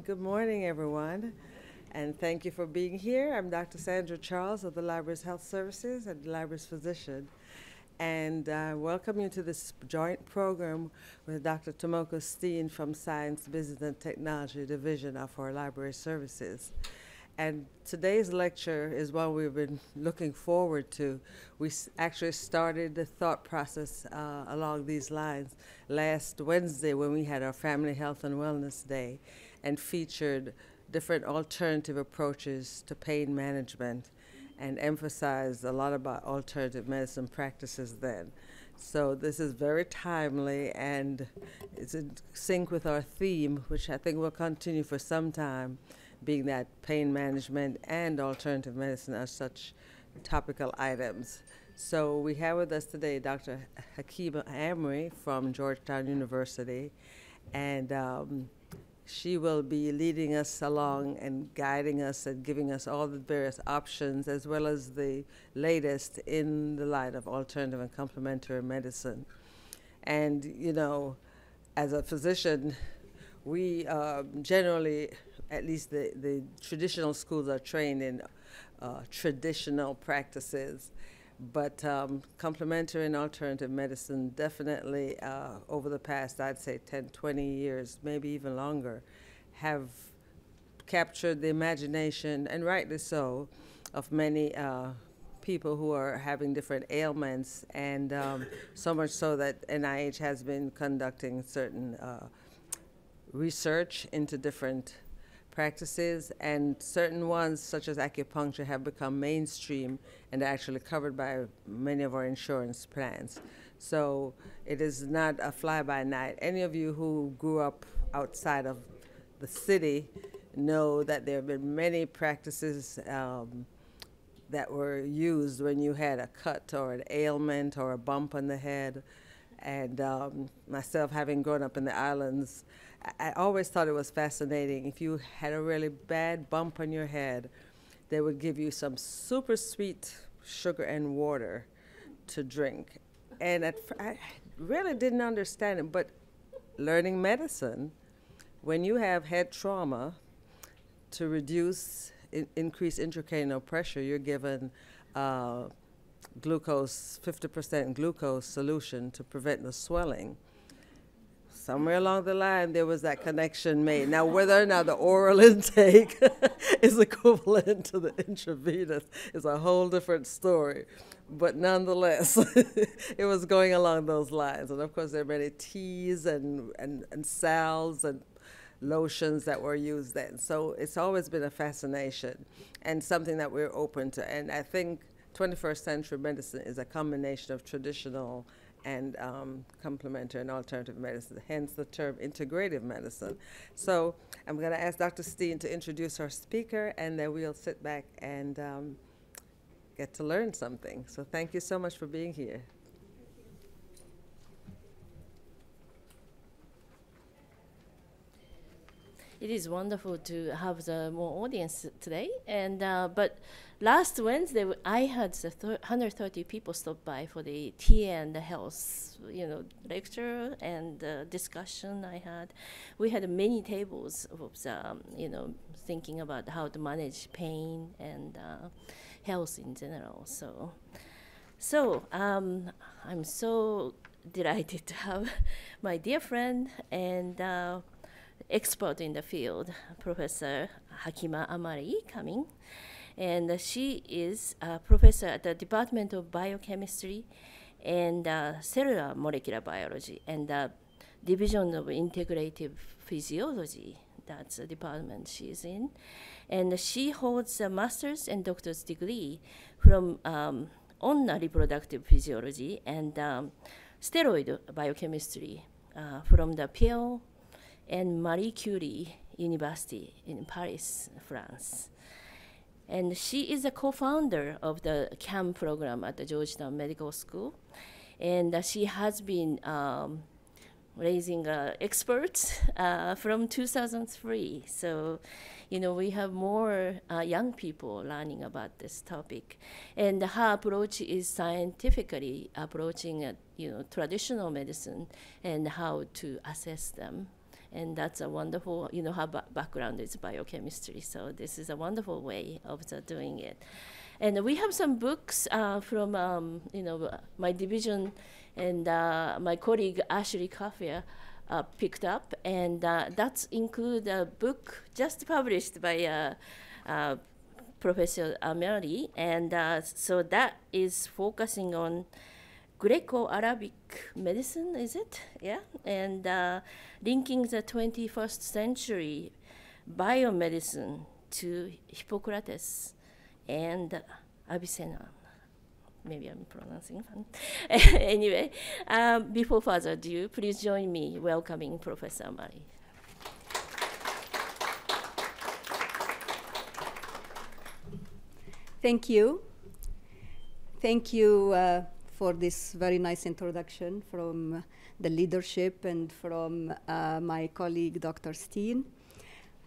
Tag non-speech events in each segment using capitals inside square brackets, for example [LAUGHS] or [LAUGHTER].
Good morning, everyone, and thank you for being here. I'm Dr. Sandra Charles of the Library's Health Services and the Library's physician, and uh, welcome you to this joint program with Dr. Tomoko Steen from Science, Business, and Technology Division of our Library Services. And today's lecture is one we've been looking forward to. We actually started the thought process uh, along these lines last Wednesday when we had our Family Health and Wellness Day and featured different alternative approaches to pain management and emphasized a lot about alternative medicine practices then. So this is very timely and it's in sync with our theme, which I think will continue for some time, being that pain management and alternative medicine are such topical items. So we have with us today Dr. Hakima Amri from Georgetown University, and um, she will be leading us along and guiding us and giving us all the various options as well as the latest in the light of alternative and complementary medicine. And, you know, as a physician, we uh, generally, at least the, the traditional schools are trained in uh, traditional practices but um, complementary and alternative medicine definitely uh, over the past i'd say 10 20 years maybe even longer have captured the imagination and rightly so of many uh, people who are having different ailments and um, so much so that nih has been conducting certain uh, research into different practices, and certain ones, such as acupuncture, have become mainstream and actually covered by many of our insurance plans. So it is not a fly by night. Any of you who grew up outside of the city know that there have been many practices um, that were used when you had a cut or an ailment or a bump on the head. And um, myself, having grown up in the islands, I always thought it was fascinating. If you had a really bad bump on your head, they would give you some super sweet sugar and water to drink. And at, I really didn't understand it, but learning medicine, when you have head trauma, to reduce in, increase intracranial pressure, you're given uh, glucose, 50% glucose solution to prevent the swelling somewhere along the line there was that connection made. Now, whether or not the oral [LAUGHS] intake [LAUGHS] is equivalent to the intravenous is a whole different story. But nonetheless, [LAUGHS] it was going along those lines. And of course, there are many teas and, and, and salves and lotions that were used then. So it's always been a fascination and something that we're open to. And I think 21st century medicine is a combination of traditional and um, complementary and alternative medicine, hence the term integrative medicine. So I'm going to ask Dr. Steen to introduce our speaker, and then we'll sit back and um, get to learn something. So thank you so much for being here. It is wonderful to have the more audience today, and uh, but last Wednesday, I had the 130 people stop by for the tea and the health, you know, lecture and uh, discussion I had. We had many tables of, um, you know, thinking about how to manage pain and uh, health in general. So, so um, I'm so [LAUGHS] delighted to have [LAUGHS] my dear friend and uh, expert in the field, Professor Hakima Amari, coming and she is a professor at the Department of Biochemistry and uh, Cellular Molecular Biology and the Division of Integrative Physiology. That's the department she is in. And she holds a master's and doctor's degree from um, on reproductive physiology and um, steroid biochemistry uh, from the Pierre and Marie Curie University in Paris, France. And she is a co-founder of the CAM program at the Georgetown Medical School. And uh, she has been um, raising uh, experts uh, from 2003. So, you know, we have more uh, young people learning about this topic. And her approach is scientifically approaching, uh, you know, traditional medicine and how to assess them and that's a wonderful, you know, her ba- background is biochemistry, so this is a wonderful way of the doing it. And we have some books uh, from, um, you know, my division and uh, my colleague Ashley Kaffir uh, picked up, and uh, that's include a book just published by uh, uh, Professor Amari, and so that is focusing on Greco-Arabic medicine, is it? Yeah, and uh, linking the 21st century biomedicine to Hippocrates and Avicenna. Maybe I'm pronouncing wrong. [LAUGHS] anyway, um, before further ado, please join me welcoming Professor Amari. Thank you. Thank you uh, for this very nice introduction from the leadership and from uh, my colleague, Dr. Steen.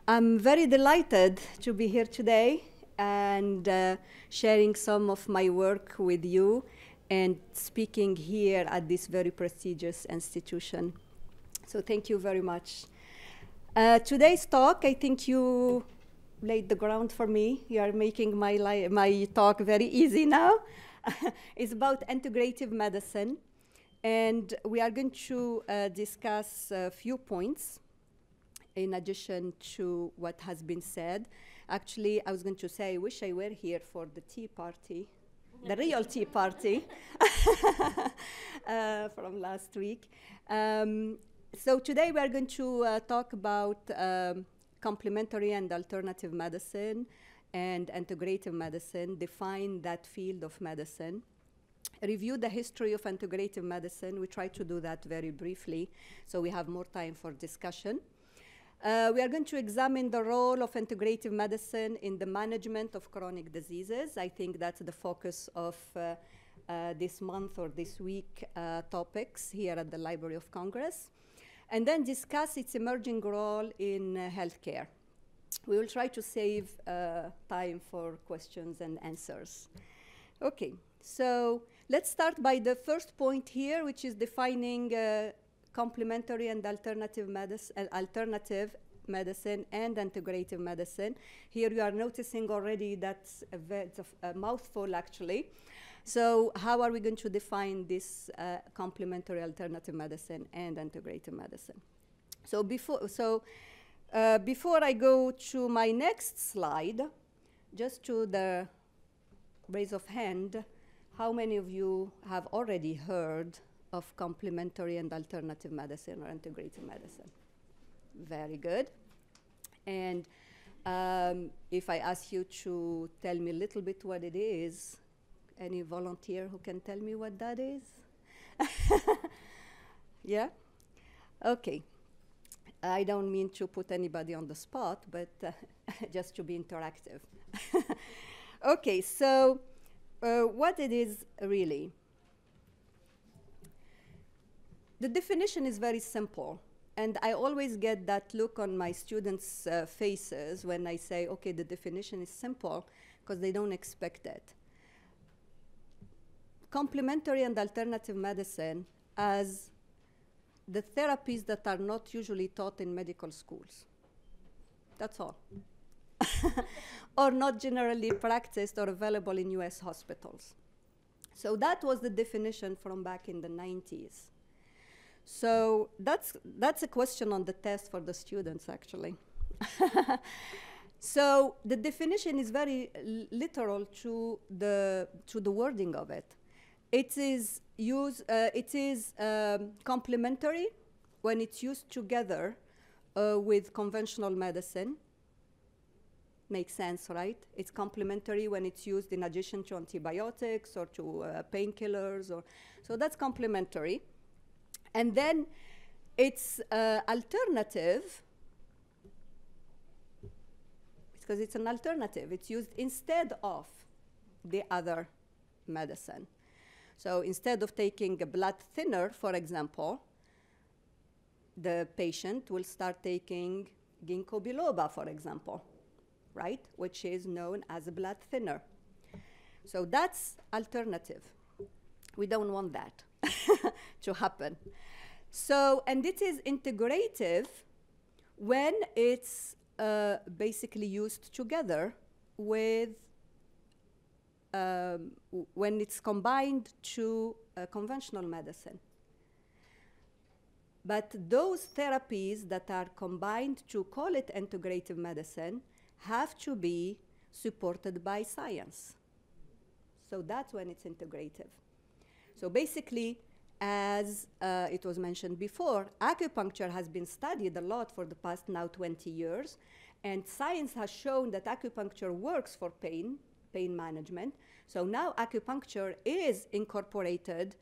I'm very delighted to be here today and uh, sharing some of my work with you and speaking here at this very prestigious institution. So thank you very much. Uh, today's talk, I think you laid the ground for me. You are making my, my talk very easy now. [LAUGHS] it's about integrative medicine. And we are going to uh, discuss a few points in addition to what has been said. Actually, I was going to say, I wish I were here for the tea party, the real tea party [LAUGHS] uh, from last week. Um, so today we are going to uh, talk about um, complementary and alternative medicine and integrative medicine, define that field of medicine, review the history of integrative medicine. We try to do that very briefly so we have more time for discussion. Uh, we are going to examine the role of integrative medicine in the management of chronic diseases. I think that's the focus of uh, uh, this month or this week uh, topics here at the Library of Congress. And then discuss its emerging role in uh, healthcare. We will try to save uh, time for questions and answers. Okay, so let's start by the first point here, which is defining complementary and alternative medicine, uh, alternative medicine and integrative medicine. Here you are noticing already that's a, a, mouthful actually. So how are we going to define this uh, complementary alternative medicine and integrative medicine? So before, so uh, before I go to my next slide, just to the raise of hand, how many of you have already heard of complementary and alternative medicine or integrative medicine. Very good. And um, if I ask you to tell me a little bit what it is, any volunteer who can tell me what that is? [LAUGHS] yeah? Okay. I don't mean to put anybody on the spot, but uh, [LAUGHS] just to be interactive. [LAUGHS] okay, so uh, what it is really? The definition is very simple. And I always get that look on my students' uh, faces when I say, okay, the definition is simple, because they don't expect it. Complementary and alternative medicine as the therapies that are not usually taught in medical schools. That's all. [LAUGHS] or not generally practiced or available in US hospitals. So that was the definition from back in the 90s. So that's, that's a question on the test for the students, actually. [LAUGHS] so the definition is very literal to the, to the wording of it. It is, use, uh, it is um, complementary when it's used together uh, with conventional medicine. Makes sense, right? It's complementary when it's used in addition to antibiotics or to uh, painkillers. Or so that's complementary. And then it's uh, alternative because it's an alternative. It's used instead of the other medicine. So instead of taking a blood thinner, for example, the patient will start taking ginkgo biloba, for example, right? Which is known as a blood thinner. So that's alternative. We don't want that [LAUGHS] to happen. So, and it is integrative when it's uh, basically used together with um, when it's combined to uh, conventional medicine. But those therapies that are combined to call it integrative medicine have to be supported by science. So that's when it's integrative. So basically, as uh, it was mentioned before, acupuncture has been studied a lot for the past now 20 years, and science has shown that acupuncture works for pain, pain management. So now acupuncture is incorporated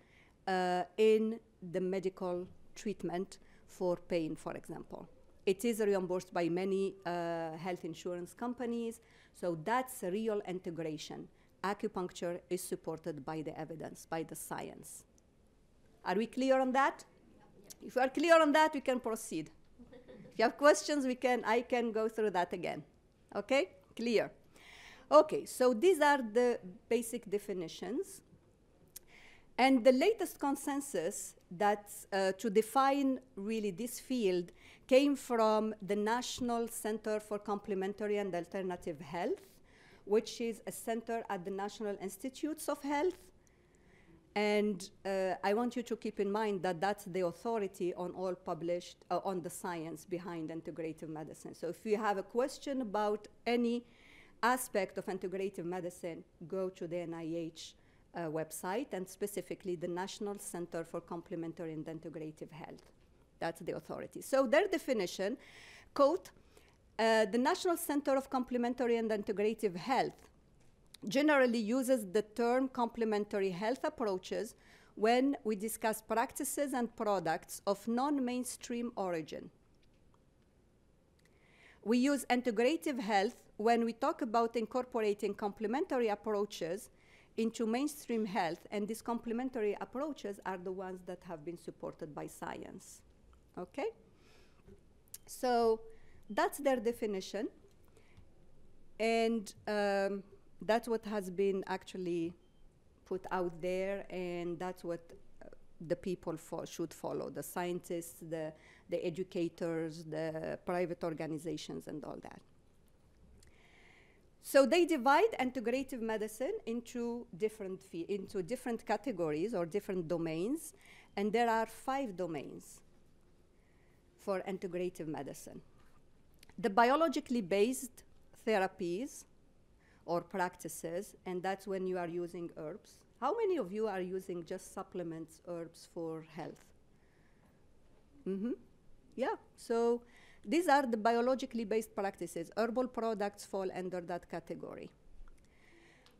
uh, in the medical treatment for pain, for example. It is reimbursed by many uh, health insurance companies, so that's a real integration. Acupuncture is supported by the evidence, by the science. Are we clear on that? If we are clear on that, we can proceed. if you have questions, we can, I can go through that again. Okay? Clear. Okay, so these are the basic definitions. And the latest consensus that uh, to define really this field came from the National Center for Complementary and Alternative Health, which is a center at the National Institutes of Health. And uh, I want you to keep in mind that that's the authority on all published, uh, on the science behind integrative medicine. So if you have a question about any aspect of integrative medicine, go to the NIH uh, website and specifically the National Center for Complementary and Integrative Health. That's the authority. So their definition, quote, uh, the National Center of Complementary and Integrative Health generally uses the term complementary health approaches when we discuss practices and products of non-mainstream origin. We use integrative health when we talk about incorporating complementary approaches into mainstream health, and these complementary approaches are the ones that have been supported by science. Okay? So that's their definition. And um, that's what has been actually put out there, and that's what uh, the people fo- should follow the scientists, the, the educators, the private organizations, and all that. So they divide integrative medicine into different fe- into different categories or different domains, and there are five domains for integrative medicine. The biologically based therapies or practices, and that's when you are using herbs. How many of you are using just supplements, herbs for health? Mm-hmm. Yeah. So these are the biologically based practices. Herbal products fall under that category.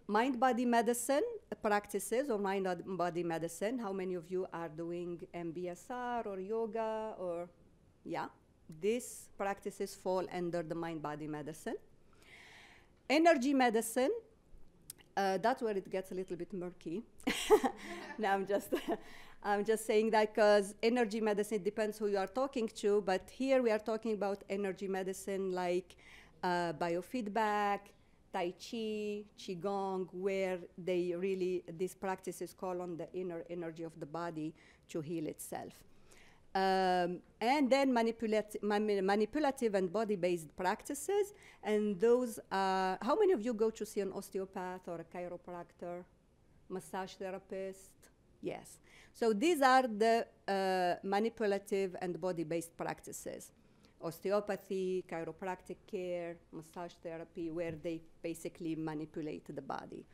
Mind body medicine practices or mind body medicine. How many of you are doing MBSR or yoga or, yeah? These practices fall under the mind body medicine. Energy medicine, uh, that's where it gets a little bit murky. [LAUGHS] no, I'm just, I'm just saying that because energy medicine depends who you are talking to, but here we are talking about energy medicine like uh, biofeedback, Tai Chi, Qigong, where they really, these practices call on the inner energy of the body to heal itself. Um, and then manipulati- manipulative and body-based practices, and those are, how many of you go to see an osteopath or a chiropractor, massage therapist? Yes. So these are the uh, manipulative and body-based practices. Osteopathy, chiropractic care, massage therapy, where they basically manipulate the body.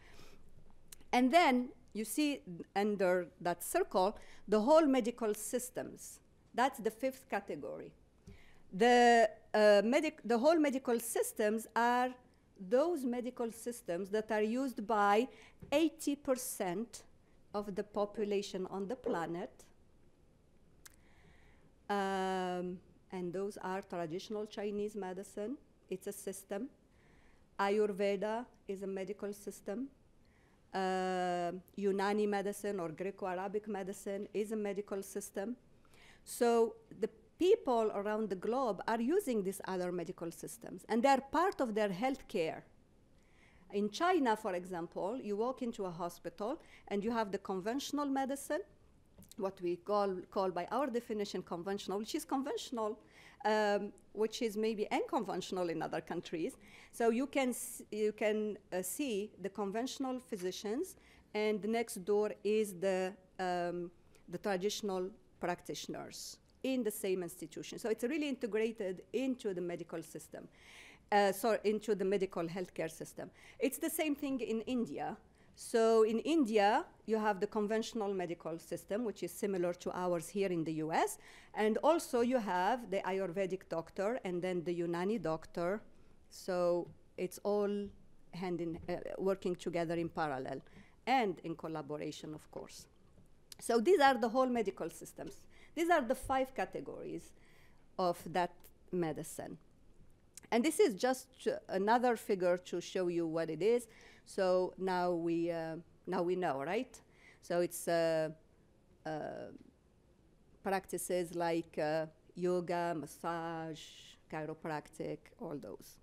And then you see under that circle the whole medical systems. That's the fifth category. The, uh, the whole medical systems are those medical systems that are used by 80% of the population on the planet. Um, and those are traditional Chinese medicine, it's a system. Ayurveda is a medical system. Uh, Unani medicine or Greco Arabic medicine is a medical system. So the people around the globe are using these other medical systems, and they're part of their health care. In China, for example, you walk into a hospital and you have the conventional medicine, what we call, call by our definition conventional, which is conventional um, which is maybe unconventional in other countries. So you can, you can uh, see the conventional physicians, and next door is the, um, the traditional practitioners in the same institution. So it's really integrated into the medical system, uh, sorry, into the medical healthcare system. It's the same thing in India. So in India, you have the conventional medical system, which is similar to ours here in the US. And also you have the Ayurvedic doctor and then the Unani doctor. So it's all hand in, uh, working together in parallel and in collaboration, of course. So these are the whole medical systems. These are the five categories of that medicine. And this is just another figure to show you what it is. So now we, uh, now we know, right? So it's uh, uh, practices like uh, yoga, massage, chiropractic, all those.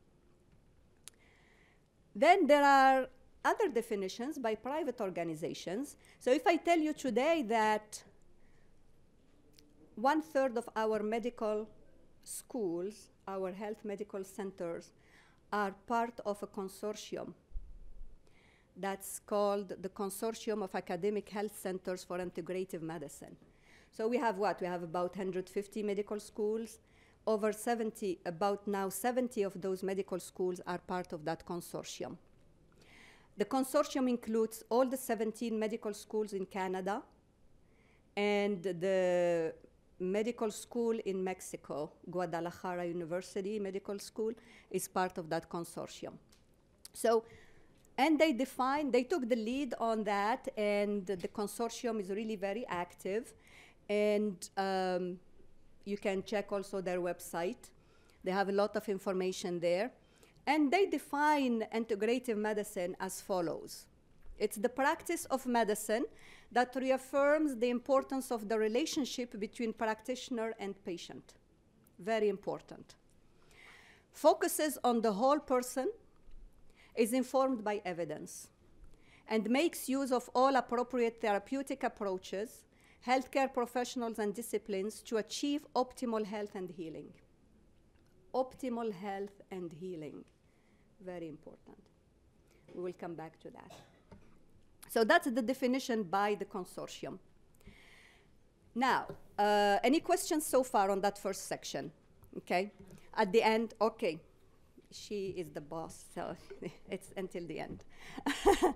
Then there are other definitions by private organizations. So if I tell you today that one third of our medical schools, our health medical centers, are part of a consortium that's called the Consortium of Academic Health Centers for Integrative Medicine. So we have what? We have about 150 medical schools. Over 70, about now 70 of those medical schools are part of that consortium. The consortium includes all the 17 medical schools in Canada and the medical school in Mexico, Guadalajara University Medical School, is part of that consortium. So, and they define, they took the lead on that, and the consortium is really very active. And um, you can check also their website. They have a lot of information there. And they define integrative medicine as follows it's the practice of medicine that reaffirms the importance of the relationship between practitioner and patient. Very important. Focuses on the whole person, is informed by evidence, and makes use of all appropriate therapeutic approaches, healthcare professionals, and disciplines to achieve optimal health and healing. Optimal health and healing. Very important. We will come back to that. So that's the definition by the consortium. Now, uh, any questions so far on that first section? Okay. At the end, okay, she is the boss, so [LAUGHS] it's until the end. [LAUGHS]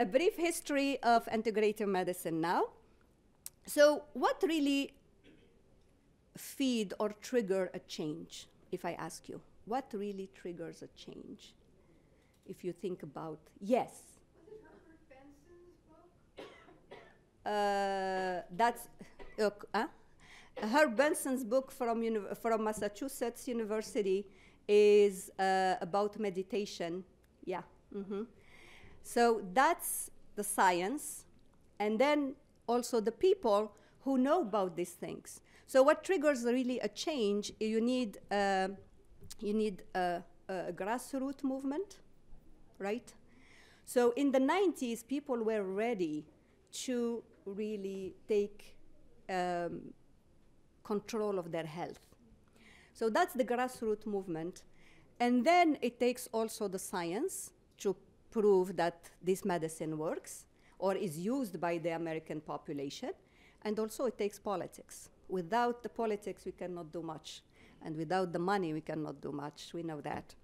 A brief history of integrative medicine now. So, what really feed or trigger a change? If I ask you, what really triggers a change? If you think about yes, uh, that's uh, uh, Herb Benson's book from, from Massachusetts University is uh, about meditation. Yeah. mhm. So that's the science, and then also the people who know about these things. So what triggers really a change? You need uh, you need a, a grassroots movement, right? So in the 90s, people were ready to really take um, control of their health. So that's the grassroots movement. And then it takes also the science to prove that this medicine works or is used by the American population. And also it takes politics. Without the politics, we cannot do much. And without the money, we cannot do much. We know that.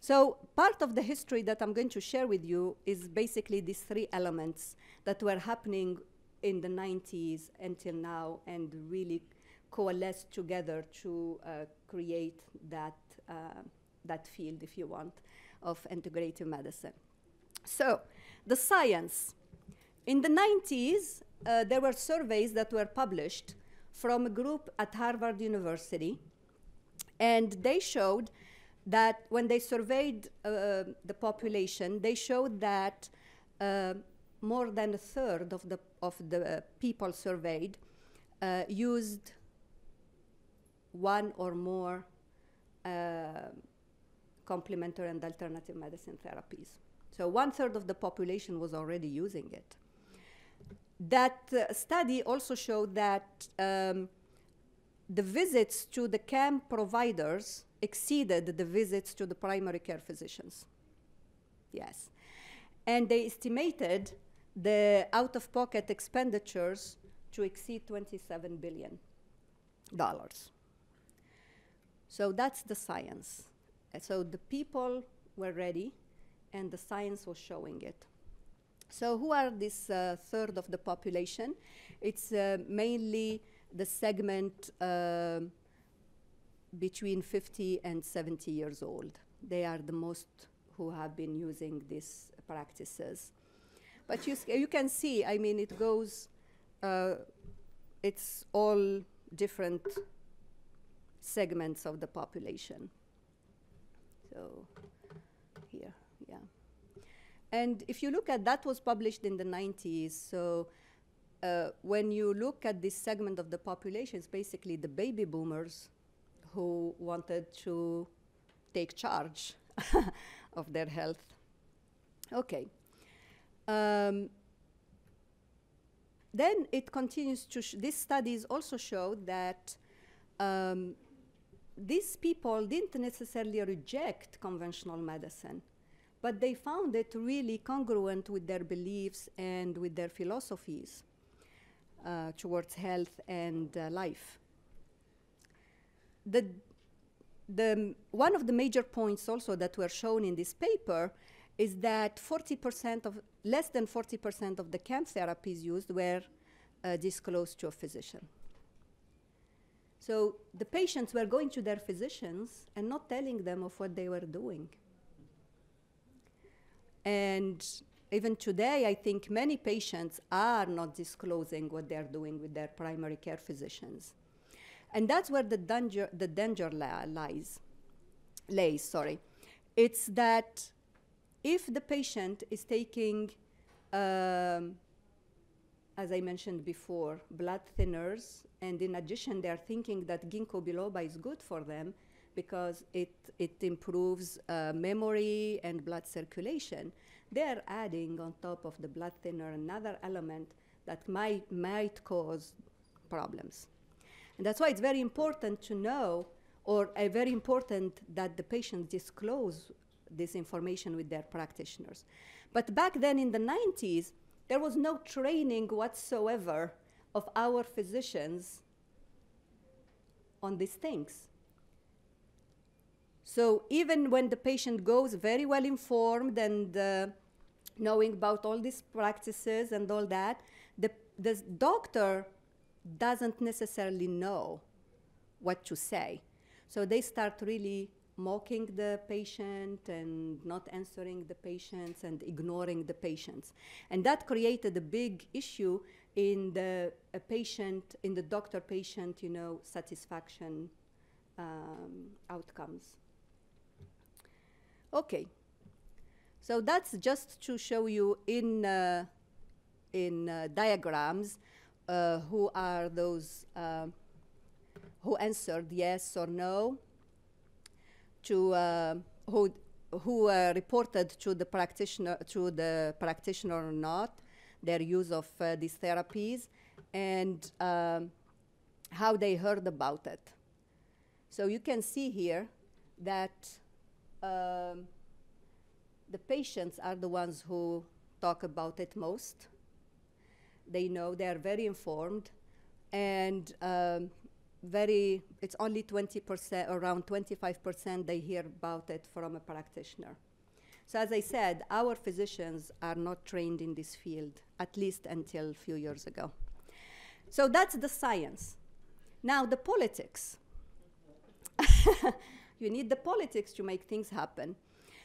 So part of the history that I'm going to share with you is basically these three elements that were happening in the 90s until now and really coalesced together to uh, create that, uh, that field, if you want, of integrative medicine. So the science. In the 90s, uh, there were surveys that were published from a group at Harvard University, and they showed that when they surveyed uh, the population, they showed that uh, more than a third of the, of the people surveyed uh, used one or more uh, complementary and alternative medicine therapies. So one third of the population was already using it. That uh, study also showed that um, the visits to the CAM providers exceeded the visits to the primary care physicians. Yes. And they estimated the out of pocket expenditures to exceed 27 billion dollars. So that's the science. So the people were ready and the science was showing it. So who are this uh, third of the population? It's uh, mainly the segment um between 50 and 70 years old. They are the most who have been using these practices. But you, you can see, I mean, it goes, uh, it's all different segments of the population. So here, yeah. And if you look at that was published in the 90s, so uh, when you look at this segment of the population, it's basically the baby boomers who wanted to take charge [LAUGHS] of their health. Okay. Um, then it continues to, these studies also showed that um, these people didn't necessarily reject conventional medicine, but they found it really congruent with their beliefs and with their philosophies uh, towards health and uh, life. The, the, one of the major points also that were shown in this paper is that 40% of, less than 40% of the CAM therapies used were uh, disclosed to a physician. So the patients were going to their physicians and not telling them of what they were doing. And even today, I think many patients are not disclosing what they're doing with their primary care physicians. And that's where the danger, the danger lies. Lays, sorry. It's that if the patient is taking, um, as I mentioned before, blood thinners, and in addition, they are thinking that ginkgo biloba is good for them because it, it improves uh, memory and blood circulation. They are adding on top of the blood thinner another element that might, might cause problems. And that's why it's very important to know, or uh, very important that the patient disclose this information with their practitioners. But back then in the 90s, there was no training whatsoever of our physicians on these things. So even when the patient goes very well informed and uh, knowing about all these practices and all that, the, the doctor doesn't necessarily know what to say. So they start really mocking the patient and not answering the patients and ignoring the patients. And that created a big issue in the patient, in the doctor-patient, you know, satisfaction um, outcomes. Okay, so that's just to show you in uh, in uh, diagrams uh, who are those uh, who answered yes or no to uh, who who uh, reported to the practitioner to the practitioner or not their use of uh, these therapies and um, how they heard about it. So you can see here that um, the patients are the ones who talk about it most. They know they are very informed, and um, very. It's only 20%, around 25% they hear about it from a practitioner. So as I said, our physicians are not trained in this field, at least until a few years ago. So that's the science. Now the politics. [LAUGHS] you need the politics to make things happen.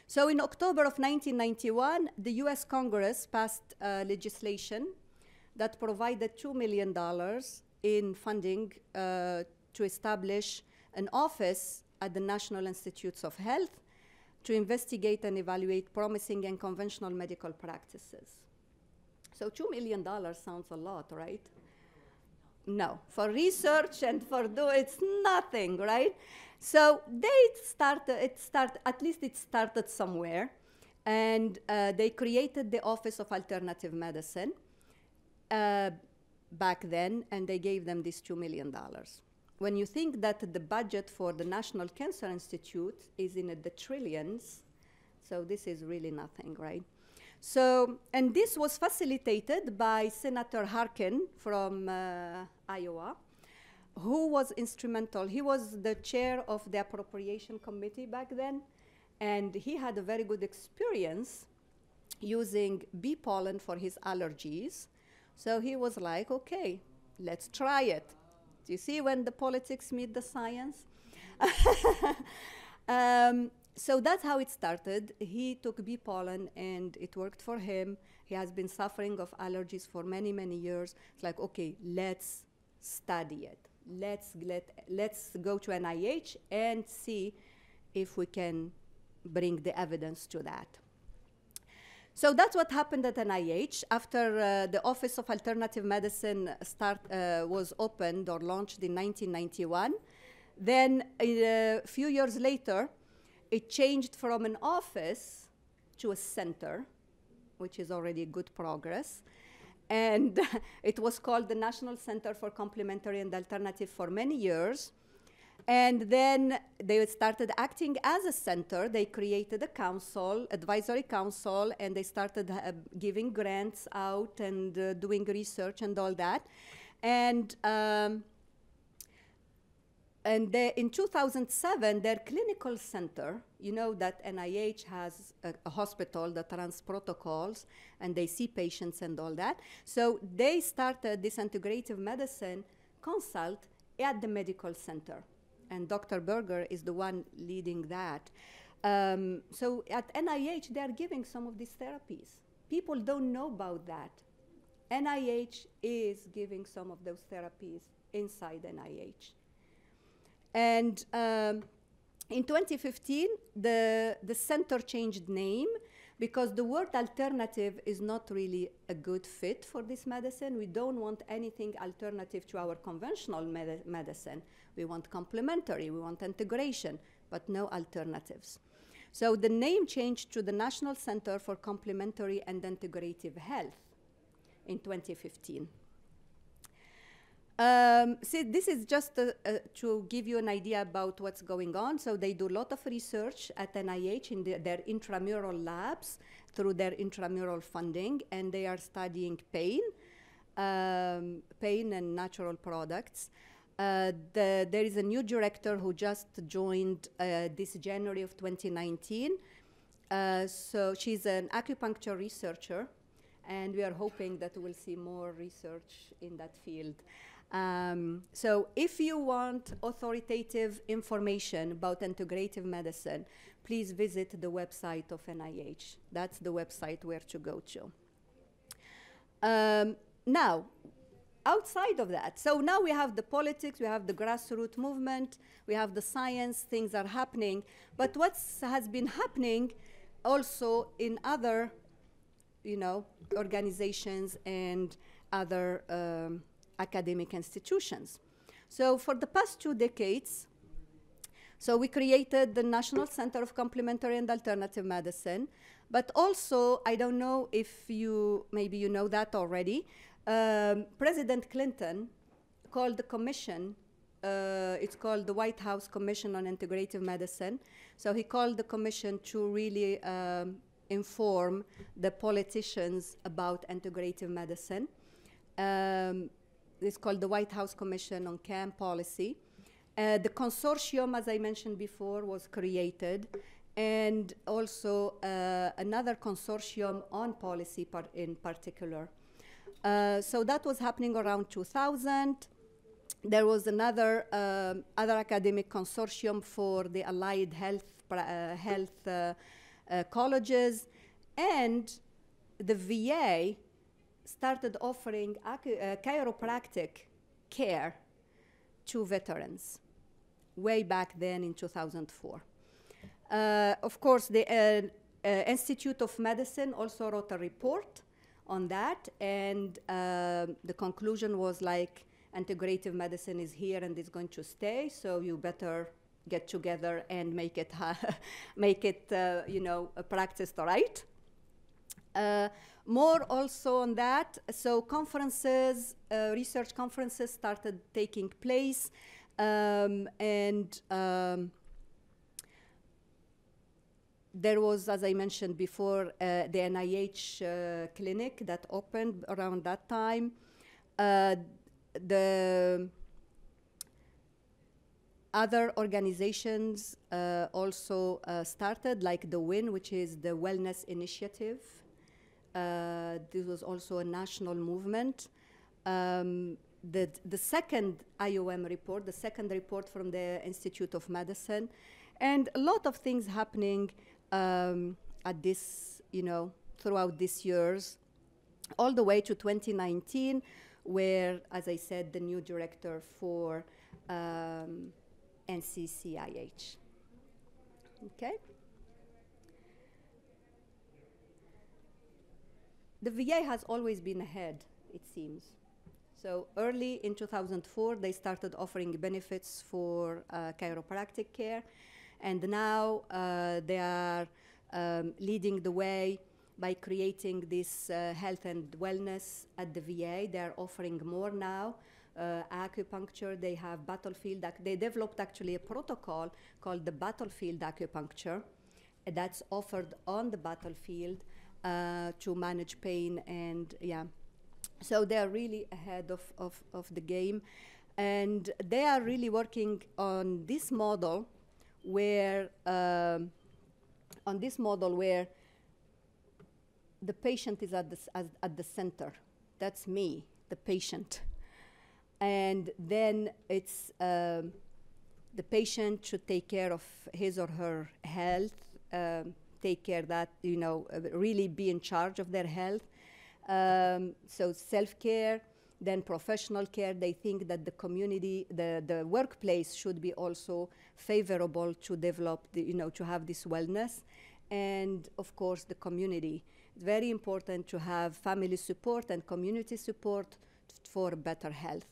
So in October of 1991, the US Congress passed uh, legislation that provided $2 million in funding uh, to establish an office at the National Institutes of Health to investigate and evaluate promising and conventional medical practices. So $2 million sounds a lot, right? No, for research and for do it's nothing, right? So they started. It start at least it started somewhere, and uh, they created the Office of Alternative Medicine uh, back then, and they gave them this two million dollars. when you think that the budget for the National Cancer Institute is in the trillions, so this is really nothing, right? So, and this was facilitated by Senator Harkin from uh, Iowa, who was instrumental. He was the chair of the appropriation committee back then, and he had a very good experience using bee pollen for his allergies. So he was like, okay, let's try it. Do you see when the politics meet the science? [LAUGHS] um, so that's how it started. He took bee pollen and it worked for him. He has been suffering of allergies for many, many years. It's like, okay, let's study it. Let's, let, let's go to NIH and see if we can bring the evidence to that. So that's what happened at NIH after uh, the Office of Alternative Medicine start, uh, was opened or launched in 1991. Then a few years later, it changed from an office to a center, which is already good progress. And [LAUGHS] it was called the National Center for Complementary and Alternative for many years. And then they started acting as a center. They created a council, advisory council, and they started uh, giving grants out and uh, doing research and all that. And um, and they, in 2007, their clinical center, you know that NIH has a, a, hospital that runs protocols and they see patients and all that. So they started this integrative medicine consult at the medical center. And Dr. Berger is the one leading that. Um, so at NIH, they are giving some of these therapies. People don't know about that. NIH is giving some of those therapies inside NIH. And um, in 2015, the, the center changed name because the word alternative is not really a good fit for this medicine. We don't want anything alternative to our conventional med medicine. We want complementary, we want integration, but no alternatives. So the name changed to the National Center for Complementary and Integrative Health in 2015. Um, see, this is just uh, uh, to give you an idea about what's going on. So they do a lot of research at NIH in the, their intramural labs through their intramural funding, and they are studying pain, um, pain and natural products. Uh, the, there is a new director who just joined uh, this January of 2019. Uh, so she's an acupuncture researcher, and we are hoping that we'll see more research in that field. Um, so if you want authoritative information about integrative medicine, please visit the website of NIH. That's the website where to go to. Um, now, outside of that, so now we have the politics, we have the grassroots movement, we have the science, things are happening. But what has been happening also in other, you know, organizations and other um, academic institutions. So for the past two decades, so we created the National Center of Complementary and Alternative Medicine, but also, I don't know if you, maybe you know that already, um, President Clinton called the commission, uh, it's called the White House Commission on Integrative Medicine. So he called the commission to really um, inform the politicians about integrative medicine. Um, it's called the White House Commission on CAM Policy. Uh, the consortium, as I mentioned before, was created, and also uh, another consortium on policy par in particular. Uh, so that was happening around 2000. There was another um, other academic consortium for the allied health uh, health uh, uh, colleges, and the VA started offering uh, chiropractic care to veterans way back then in 2004. Uh, of course, the Institute of Medicine also wrote a report on that, and uh, the conclusion was like integrative medicine is here and is going to stay, so you better get together and make it, [LAUGHS] make it uh, you know, practiced right. Uh, more also on that, so conferences, uh, research conferences started taking place. Um, and um, there was, as I mentioned before, uh, the NIH uh, clinic that opened around that time. Uh, the other organizations uh, also uh, started, like the WIN, which is the Wellness Initiative. Uh, this was also a national movement. Um, the, the second IOM report, the second report from the Institute of Medicine, and a lot of things happening um, at this, you know, throughout these years, all the way to 2019, where, as I said, the new director for um, NCCIH. Okay? The VA has always been ahead, it seems. So early in 2004, they started offering benefits for uh, chiropractic care, and now uh, they are um, leading the way by creating this uh, health and wellness at the VA. They are offering more now. Uh, acupuncture, they have battlefield. They developed actually a protocol called the battlefield acupuncture that's offered on the battlefield uh, to manage pain and yeah so they are really ahead of, of, of the game and they are really working on this model where um, on this model where the patient is at the, at the center. That's me the patient. And then it's um, the patient should take care of his or her health um, take care that you know really be in charge of their health. Um, so self-care then professional care. They think that the community the, the workplace should be also favorable to develop the, you know to have this wellness and of course the community it's very important to have family support and community support for better health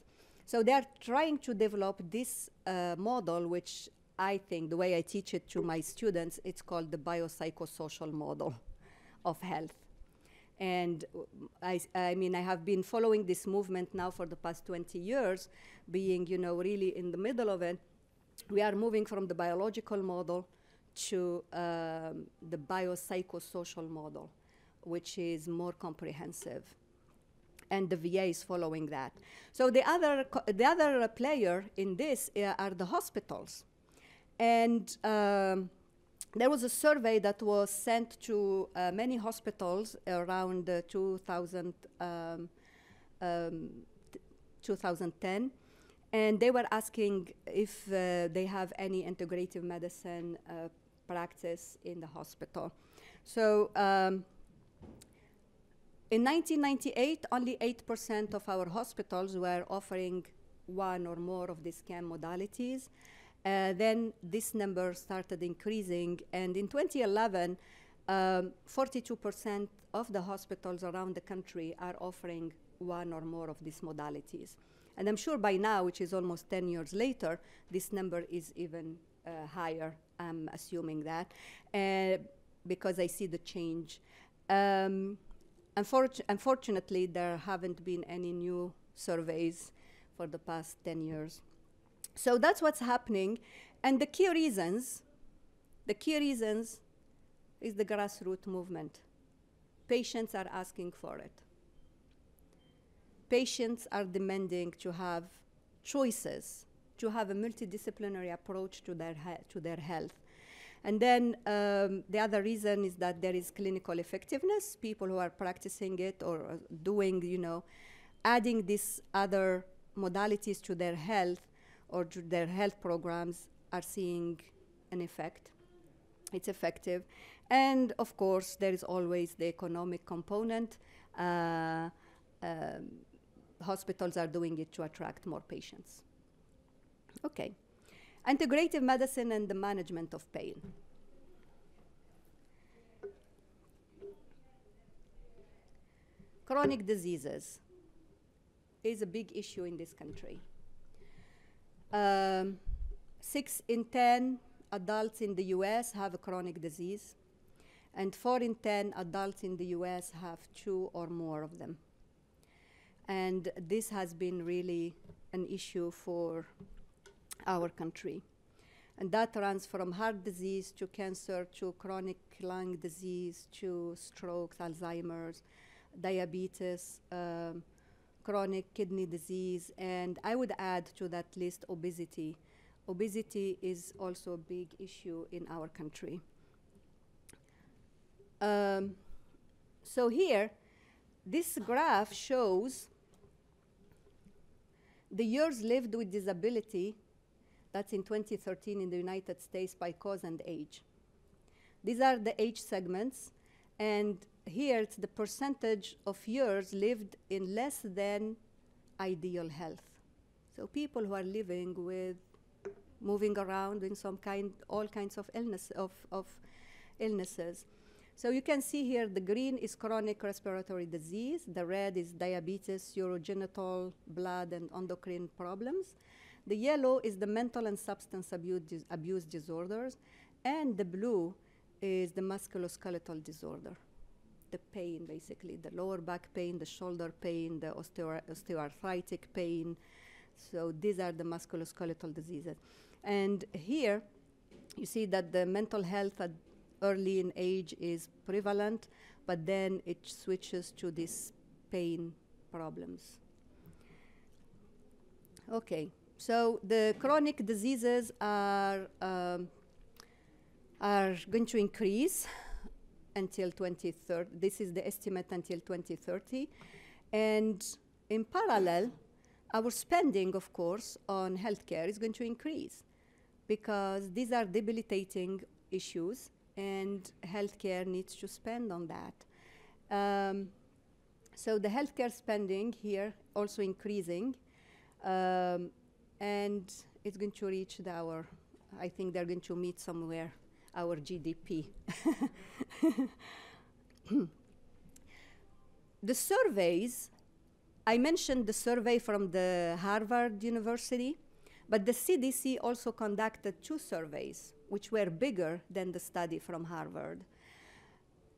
so they are trying to develop this uh, model, which I think the way I teach it to my students, it's called the biopsychosocial model of health. And I, I mean, I have been following this movement now for the past 20 years, being, you know, really in the middle of it. We are moving from the biological model to um, the biopsychosocial model, which is more comprehensive. And the VA is following that. So the other the other player in this uh, are the hospitals, and um, there was a survey that was sent to uh, many hospitals around uh, 2000, um, um, t- 2010, and they were asking if uh, they have any integrative medicine uh, practice in the hospital. So. Um, in 1998, only 8% of our hospitals were offering one or more of these CAM modalities. Uh, then this number started increasing, and in 2011, um, 42% of the hospitals around the country are offering one or more of these modalities. And I'm sure by now, which is almost 10 years later, this number is even uh, higher, I'm assuming that, uh, because I see the change. Um, Unfortu- unfortunately, there haven't been any new surveys for the past 10 years. So that's what's happening. And the key reasons, the key reasons is the grassroots movement. Patients are asking for it. Patients are demanding to have choices, to have a multidisciplinary approach to their, he- to their health. And then um, the other reason is that there is clinical effectiveness. People who are practicing it or uh, doing, you know, adding these other modalities to their health or to their health programs are seeing an effect. It's effective. And of course, there is always the economic component. Uh, um, hospitals are doing it to attract more patients. Okay. Integrative medicine and the management of pain. Chronic diseases is a big issue in this country. Um, six in 10 adults in the US have a chronic disease, and four in 10 adults in the US have two or more of them. And this has been really an issue for our country. And that runs from heart disease to cancer to chronic lung disease to strokes, Alzheimer's, diabetes, um, chronic kidney disease, and I would add to that list obesity. Obesity is also a big issue in our country. Um, so here, this graph shows the years lived with disability, that's in 2013 in the United States by cause and age. These are the age segments, and here it's the percentage of years lived in less than ideal health. So people who are living with moving around in some kind, all kinds of illness of, of illnesses. So you can see here the green is chronic respiratory disease, the red is diabetes, urogenital, blood, and endocrine problems. The yellow is the mental and substance abuse, abuse disorders, and the blue is the musculoskeletal disorder. The pain, basically, the lower back pain, the shoulder pain, the osteo osteoarthritic pain. So these are the musculoskeletal diseases. And here, you see that the mental health early in age is prevalent, but then it switches to these pain problems. Okay, so the chronic diseases are, um, are going to increase until 2030. This is the estimate until 2030. And in parallel, our spending, of course, on healthcare is going to increase because these are debilitating issues and healthcare needs to spend on that. Um, so the healthcare spending here also increasing, um, and it's going to reach the, our, I think they're going to meet somewhere our GDP. [LAUGHS] the surveys, I mentioned the survey from the Harvard University, but the CDC also conducted two surveys which were bigger than the study from Harvard.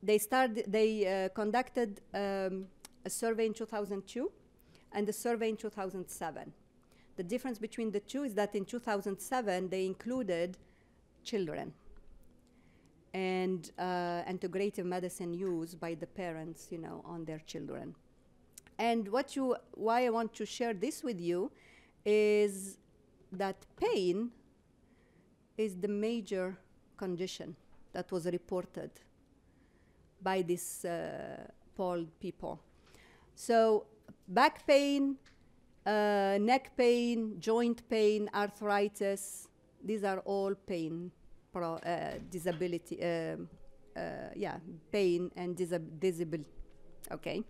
They, started, they uh, conducted um, a survey in 2002 and a survey in 2007. The difference between the two is that in 2007 they included children and uh, integrative medicine use by the parents, you know, on their children. And what you, why I want to share this with you is that pain is the major condition that was reported by these uh, polled people. So back pain, uh, neck pain, joint pain, arthritis, these are all pain, pro, uh, disability, uh, uh, yeah, pain and disability, okay?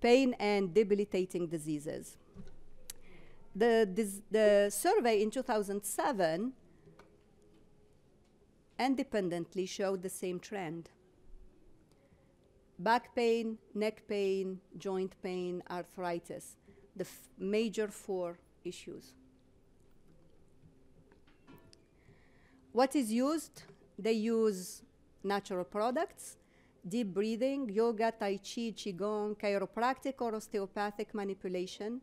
Pain and debilitating diseases. The, this, the survey in 2007 independently showed the same trend. Back pain, neck pain, joint pain, arthritis, the major four issues. What is used? They use natural products, deep breathing, yoga, tai chi, qigong, chiropractic or osteopathic manipulation,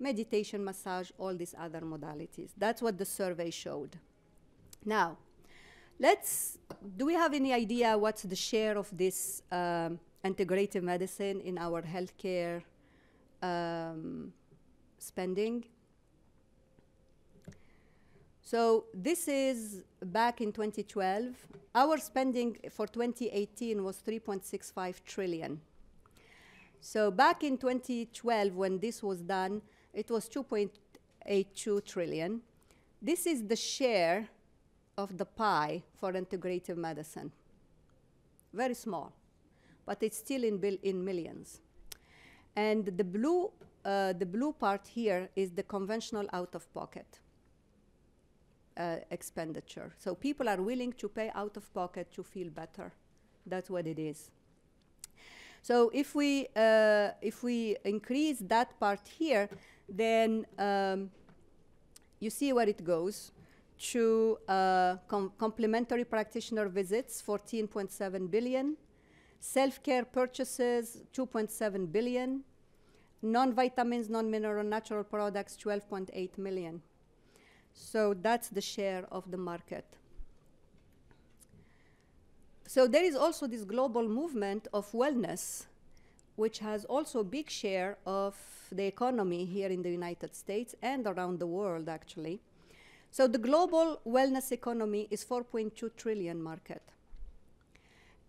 meditation, massage, all these other modalities. That's what the survey showed. Now, let's, do we have any idea what's the share of this um, integrative medicine in our healthcare um, spending? So this is back in 2012. Our spending for 2018 was 3.65 trillion. So back in 2012, when this was done, it was 2.82 trillion. This is the share of the pie for integrative medicine. Very small, but it's still in, in millions. And the blue, uh, the blue part here is the conventional out-of-pocket uh, expenditure. So people are willing to pay out-of-pocket to feel better. That's what it is. So if we, uh, if we increase that part here, then um, you see where it goes to uh, com complementary practitioner visits, 14.7 billion, self-care purchases, 2.7 billion, non-vitamins, non-mineral natural products, 12.8 million. So that's the share of the market. So there is also this global movement of wellness, which has also a big share of the economy here in the United States and around the world, actually. So the global wellness economy is 4.2 trillion market.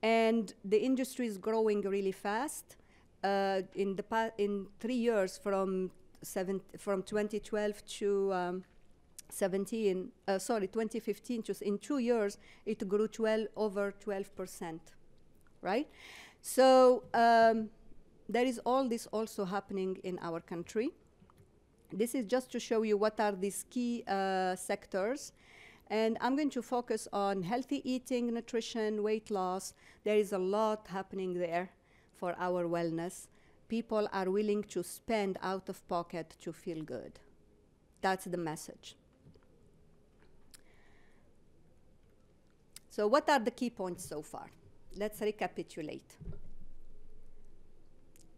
And the industry is growing really fast. Uh, in the in three years from seven, from 2012 to um, 17, uh, sorry, 2015, just in two years, it grew 12, over 12%, right? So um, there is all this also happening in our country. This is just to show you what are these key uh, sectors. And I'm going to focus on healthy eating, nutrition, weight loss. There is a lot happening there for our wellness. People are willing to spend out of pocket to feel good. That's the message. So, what are the key points so far? Let's recapitulate.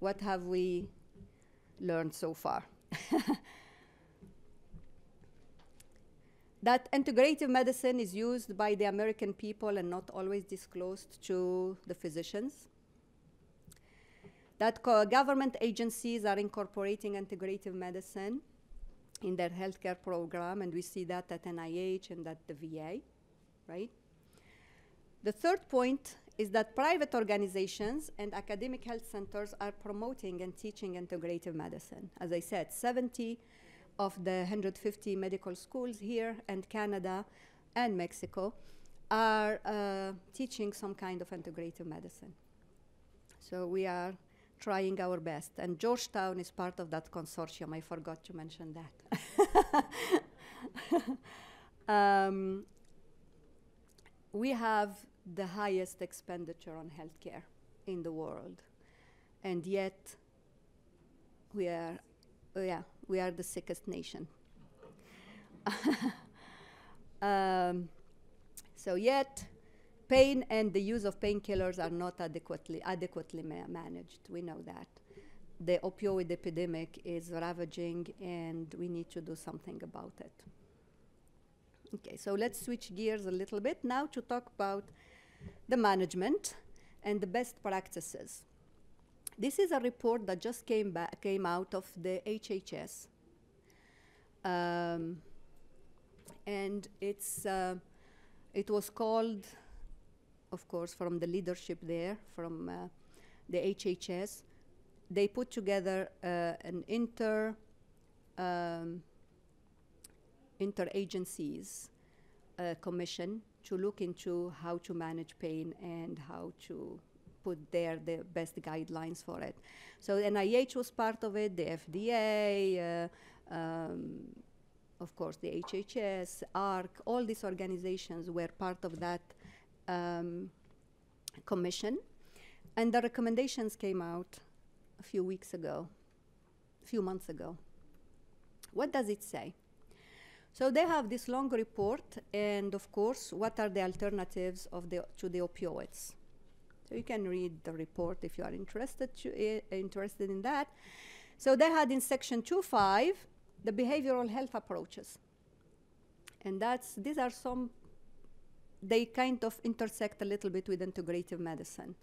What have we learned so far? [LAUGHS] that integrative medicine is used by the American people and not always disclosed to the physicians. That government agencies are incorporating integrative medicine in their healthcare program, and we see that at NIH and at the VA, right? The third point is that private organizations and academic health centers are promoting and teaching integrative medicine. As I said, 70 of the 150 medical schools here and Canada and Mexico are uh, teaching some kind of integrative medicine. So we are trying our best. And Georgetown is part of that consortium. I forgot to mention that. [LAUGHS] um, we have the highest expenditure on healthcare in the world, and yet we are, yeah, we are the sickest nation. [LAUGHS] um, so yet, pain and the use of painkillers are not adequately adequately ma managed. We know that. The opioid epidemic is ravaging, and we need to do something about it. Okay, so let's switch gears a little bit now to talk about the management and the best practices. This is a report that just came, back, came out of the HHS. Um, and it's, uh, it was called, of course, from the leadership there, from uh, the HHS. They put together uh, an inter, um, interagencies uh, commission to look into how to manage pain and how to put there the best guidelines for it. So NIH was part of it, the FDA, uh, um, of course the HHS, AHRQ, all these organizations were part of that um, commission. And the recommendations came out a few weeks ago, a few months ago. What does it say? So they have this long report, and of course, what are the alternatives of the, to the opioids? So you can read the report if you are interested, to, uh, interested in that. So they had in section 2.5 the behavioral health approaches. And that's, these are some, they kind of intersect a little bit with integrative medicine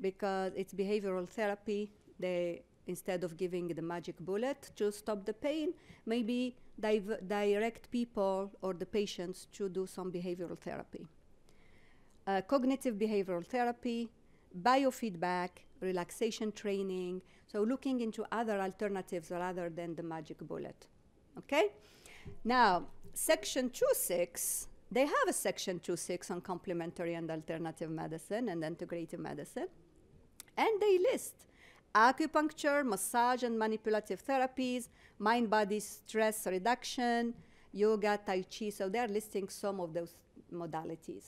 because it's behavioral therapy. They, instead of giving the magic bullet to stop the pain, maybe direct people or the patients to do some behavioral therapy. Uh, cognitive behavioral therapy, biofeedback, relaxation training, so looking into other alternatives rather than the magic bullet. Okay? Now, section 2.6, they have a section 2.6 on complementary and alternative medicine and integrative medicine, and they list acupuncture, massage and manipulative therapies, mind body stress reduction, yoga, tai chi. So they're listing some of those modalities,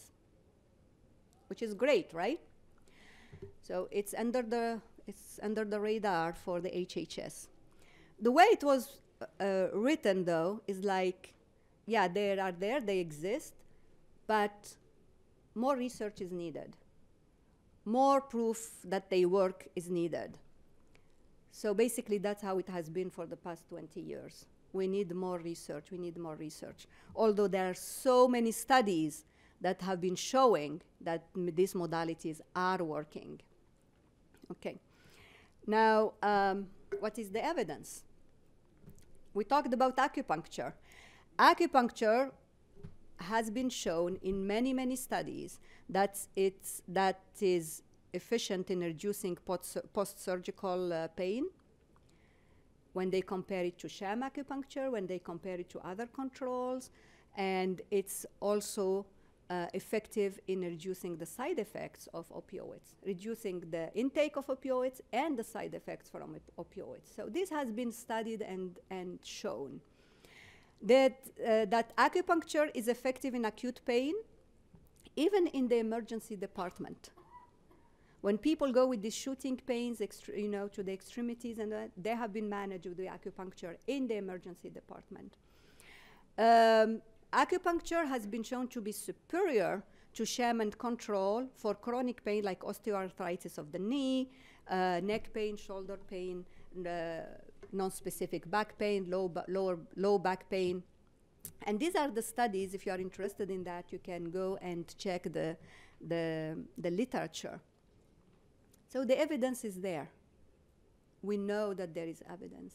which is great, right? So it's under the it's under the radar for the HHS. The way it was uh, written, though, is like, yeah, they are there, they exist, but more research is needed. More proof that they work is needed. So basically, that's how it has been for the past 20 years. we need more research, we need more research. Although there are so many studies that have been showing that these modalities are working. Okay. Now, um, what is the evidence? We talked about acupuncture. Acupuncture has been shown in many, many studies that it's that is efficient in reducing post surgical uh, pain when they compare it to sham acupuncture, when they compare it to other controls, and it's also uh, effective in reducing the side effects of opioids, reducing the intake of opioids and the side effects from op- opioids. So this has been studied and, and shown that, uh, that acupuncture is effective in acute pain, even in the emergency department. When people go with these shooting pains, you know, to the extremities, and they have been managed with the acupuncture in the emergency department. Um, acupuncture has been shown to be superior to sham and control for chronic pain like osteoarthritis of the knee, uh, neck pain, shoulder pain, uh, non-specific back pain, low, lower, low back pain. And these are the studies, if you are interested in that, you can go and check the, the, the literature. So the evidence is there. We know that there is evidence.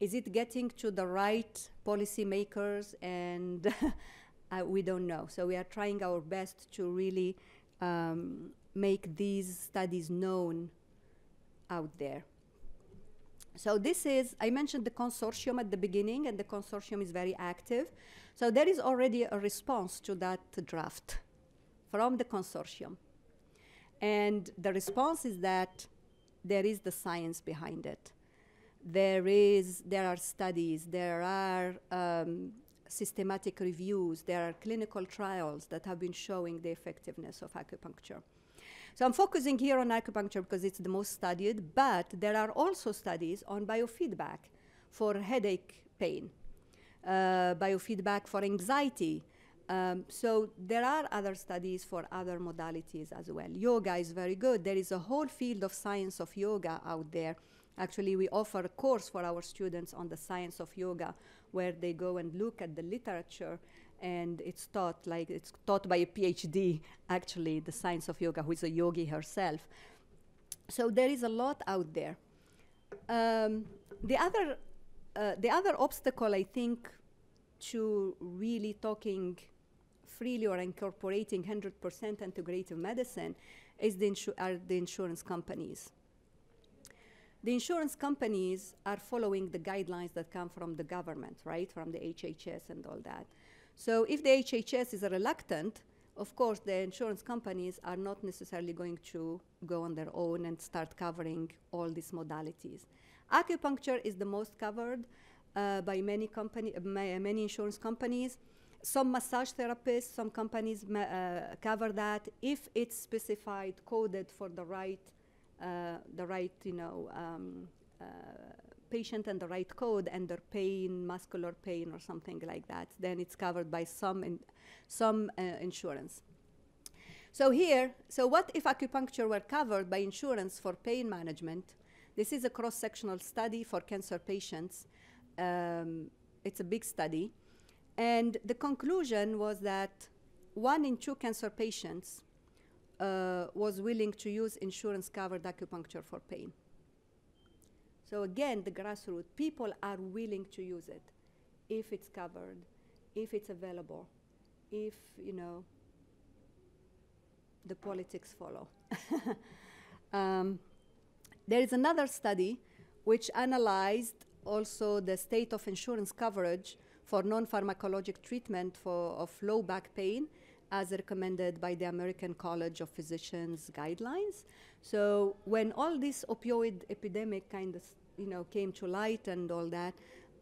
Is it getting to the right policymakers? And [LAUGHS] uh, we don't know. So we are trying our best to really um, make these studies known out there. So this is, I mentioned the consortium at the beginning, and the consortium is very active. So there is already a response to that draft from the consortium. And the response is that there is the science behind it. There is, there are studies, there are um, systematic reviews, there are clinical trials that have been showing the effectiveness of acupuncture. So I'm focusing here on acupuncture because it's the most studied, but there are also studies on biofeedback for headache pain, uh, biofeedback for anxiety. Um, so there are other studies for other modalities as well. Yoga is very good. There is a whole field of science of yoga out there. Actually, we offer a course for our students on the science of yoga where they go and look at the literature and it's taught like it's taught by a PhD actually the science of yoga who is a yogi herself. So there is a lot out there. Um, the other uh, the other obstacle I think to really talking freely or incorporating 100% integrative medicine is the are the insurance companies. The insurance companies are following the guidelines that come from the government, right, from the HHS and all that. So if the HHS is reluctant, of course, the insurance companies are not necessarily going to go on their own and start covering all these modalities. Acupuncture is the most covered uh, by many company, uh, many insurance companies. Some massage therapists, some companies uh, cover that if it's specified, coded for the right, uh, the right, you know, um, uh, patient and the right code and their pain, muscular pain or something like that, then it's covered by some, in, some uh, insurance. So here, so what if acupuncture were covered by insurance for pain management? This is a cross-sectional study for cancer patients. Um, it's a big study. And the conclusion was that one in two cancer patients uh, was willing to use insurance-covered acupuncture for pain. So again, the grassroots people are willing to use it if it's covered, if it's available, if you know the politics follow. [LAUGHS] um, there is another study which analyzed also the state of insurance coverage for non-pharmacologic treatment for, of low back pain as recommended by the American College of Physicians guidelines. So when all this opioid epidemic kind of you know came to light and all that,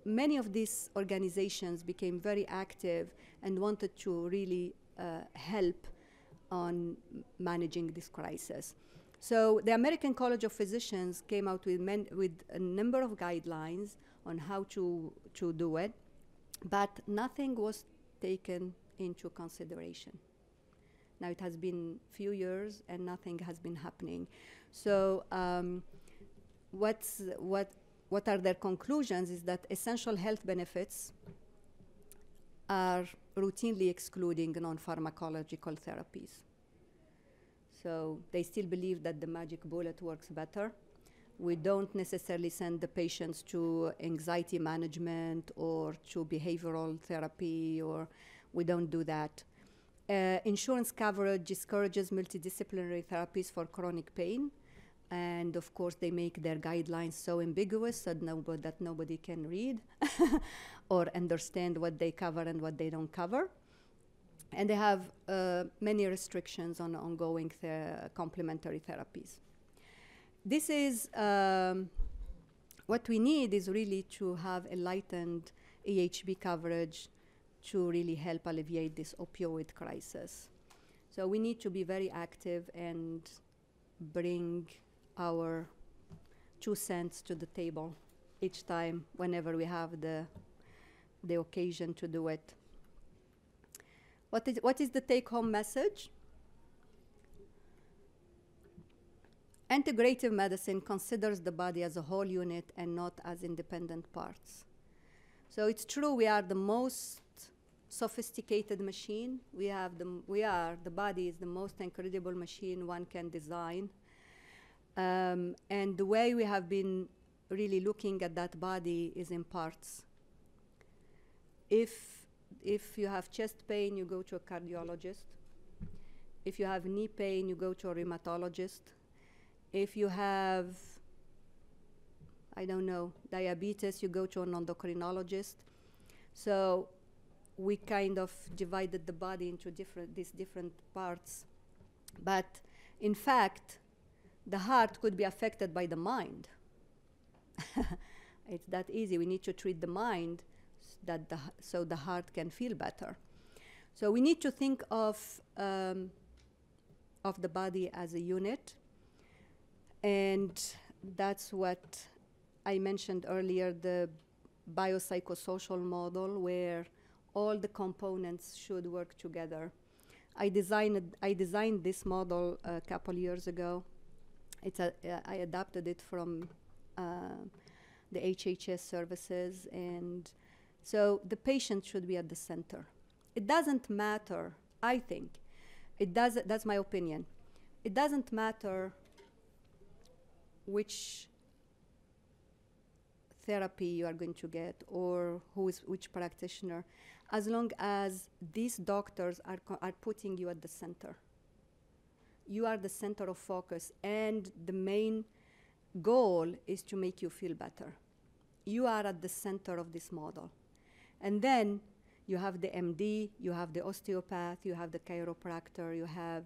many of these organizations became very active and wanted to really uh, help on managing this crisis. So the American College of Physicians came out with, with a number of guidelines on how to, to do it, but nothing was taken into consideration. Now it has been few years and nothing has been happening. So um, what's what what are their conclusions is that essential health benefits are routinely excluding non-pharmacological therapies. So they still believe that the magic bullet works better. We don't necessarily send the patients to anxiety management or to behavioral therapy, or we don't do that. Uh, insurance coverage discourages multidisciplinary therapies for chronic pain. And of course, they make their guidelines so ambiguous that, nobody, that nobody can read [LAUGHS] or understand what they cover and what they don't cover. And they have uh, many restrictions on ongoing complementary therapies. This is um, what we need is really to have enlightened EHB coverage to really help alleviate this opioid crisis. So we need to be very active and bring our two cents to the table each time whenever we have the the occasion to do it. What is, what is the take home message? Integrative medicine considers the body as a whole unit and not as independent parts. So it's true we are the most sophisticated machine. We have the we are the body is the most incredible machine one can design. Um, and the way we have been really looking at that body is in parts. If if you have chest pain, you go to a cardiologist. If you have knee pain, you go to a rheumatologist. If you have, I don't know, diabetes, you go to an endocrinologist. So we kind of divided the body into different these different parts. But in fact, the heart could be affected by the mind. [LAUGHS] it's that easy. We need to treat the mind that the, so the heart can feel better. So we need to think of um, of the body as a unit, and that's what I mentioned earlier the biopsychosocial model where all the components should work together. I designed I designed this model a couple years ago. It's a, uh, I adapted it from uh, the HHS services and so the patient should be at the center. It doesn't matter, I think, it does, that's my opinion. It doesn't matter which therapy you are going to get or who is which practitioner, as long as these doctors are, are putting you at the center. You are the center of focus, and the main goal is to make you feel better. You are at the center of this model. And then you have the MD, you have the osteopath, you have the chiropractor, you have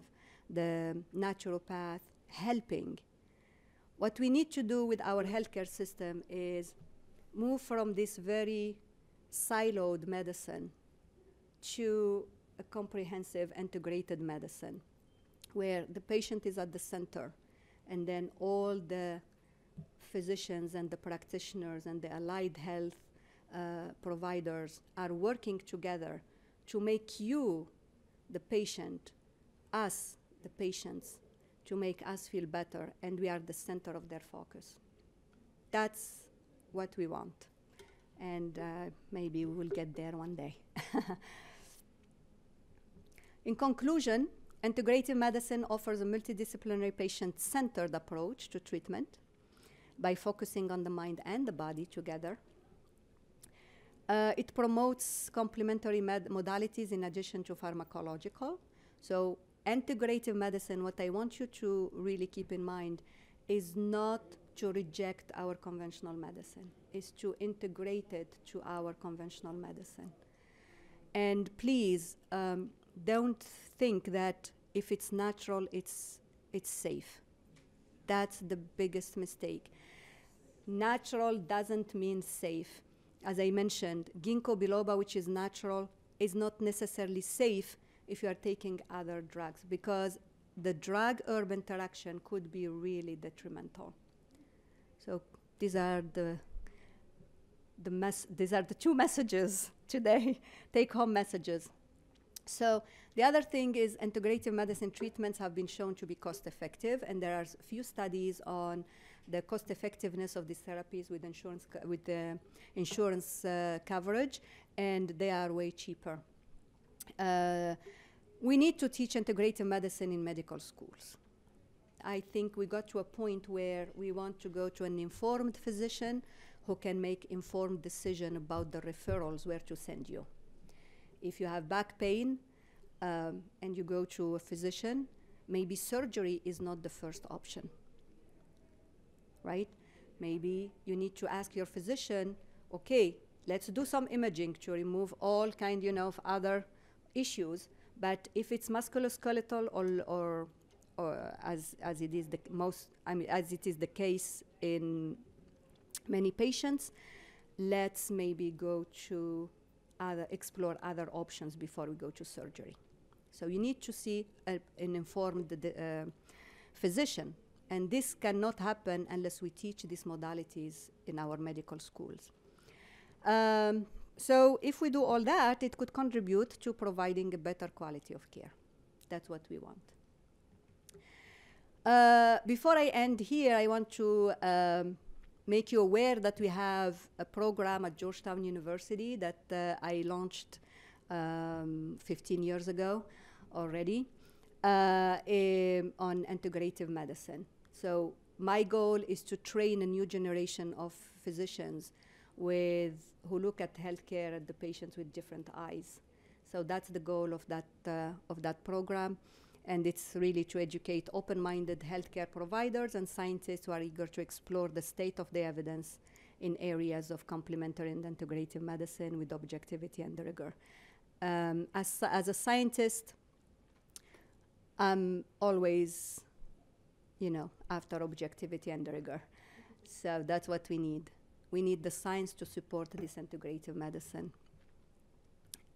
the naturopath helping. What we need to do with our healthcare system is move from this very siloed medicine to a comprehensive integrated medicine where the patient is at the center and then all the physicians and the practitioners and the allied health uh, providers are working together to make you, the patient, us, the patients, to make us feel better, and we are the center of their focus. That's what we want. And uh, maybe we will get there one day. [LAUGHS] In conclusion, integrative medicine offers a multidisciplinary patient centered approach to treatment by focusing on the mind and the body together. Uh, it promotes complementary modalities in addition to pharmacological. So, integrative medicine, what I want you to really keep in mind is not to reject our conventional medicine, is to integrate it to our conventional medicine. And please um, don't think that if it's natural, it's, it's safe. That's the biggest mistake. Natural doesn't mean safe as I mentioned, ginkgo biloba, which is natural, is not necessarily safe if you are taking other drugs because the drug herb interaction could be really detrimental. So these are the the mess these are the two [LAUGHS] messages today, take home messages. So the other thing is integrative medicine treatments have been shown to be cost effective and there are a few studies on the cost effectiveness of these therapies with insurance with the insurance uh, coverage, and they are way cheaper. Uh, we need to teach integrative medicine in medical schools. I think we got to a point where we want to go to an informed physician who can make informed decision about the referrals where to send you. If you have back pain um, and you go to a physician, maybe surgery is not the first option, right? Maybe you need to ask your physician, okay, let's do some imaging to remove all kind, you know, of other issues. But if it's musculoskeletal or, or, or as, as it is the most, I mean, as it is the case in many patients, let's maybe go to other, explore other options before we go to surgery. So you need to see a, an informed uh, physician, and this cannot happen unless we teach these modalities in our medical schools. Um, so if we do all that, it could contribute to providing a better quality of care. That's what we want. Uh, before I end here, I want to um, make you aware that we have a program at Georgetown University that uh, I launched um, 15 years ago already uh, um, on integrative medicine. So my goal is to train a new generation of physicians with who look at healthcare and the patients with different eyes. So that's the goal of that uh, of that program, and it's really to educate open-minded healthcare providers and scientists who are eager to explore the state of the evidence in areas of complementary and integrative medicine with objectivity and rigor. Um, as, as a scientist, I'm always, you know, after objectivity and rigor. So that's what we need. We need the science to support this integrative medicine.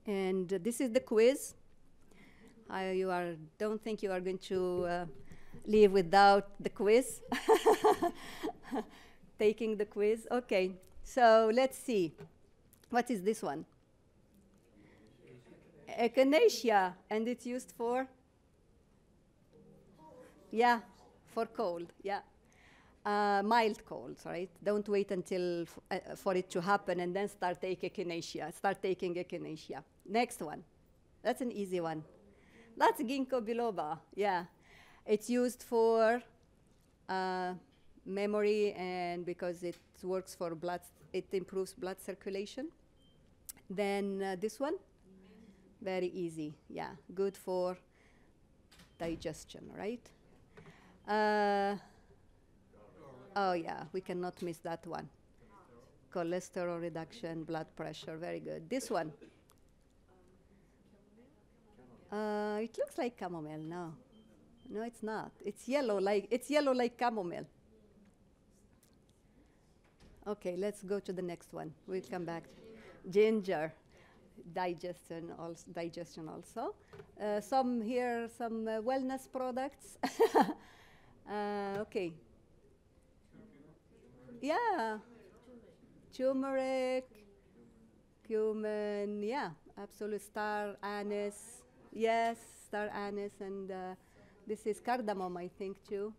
And uh, this is the quiz. I, you are, don't think you are going to uh, leave without the quiz. [LAUGHS] Taking the quiz. Okay, so let's see. What is this one? Echinacea, and it's used for? Yeah, for cold, yeah. Uh, mild colds, right? Don't wait until uh, for it to happen and then start taking echinacea. Start taking echinacea. Next one. That's an easy one. That's ginkgo biloba. Yeah, it's used for uh, memory and because it works for blood, it improves blood circulation. Then uh, this one, very easy. Yeah, good for digestion, right? Oh yeah, we cannot miss that one. Cholesterol reduction, blood pressure, very good. This one. Uh, it looks like chamomile. No, no, it's not. It's yellow like it's yellow like chamomile. Okay, let's go to the next one. We'll come back. Ginger, digestion also. Digestion also. Uh, some here, some uh, wellness products. [LAUGHS] uh, okay. Yeah. Turmeric, cumin. Yeah, absolute star anise. Yes, star anise, and uh, this is cardamom, I think, too.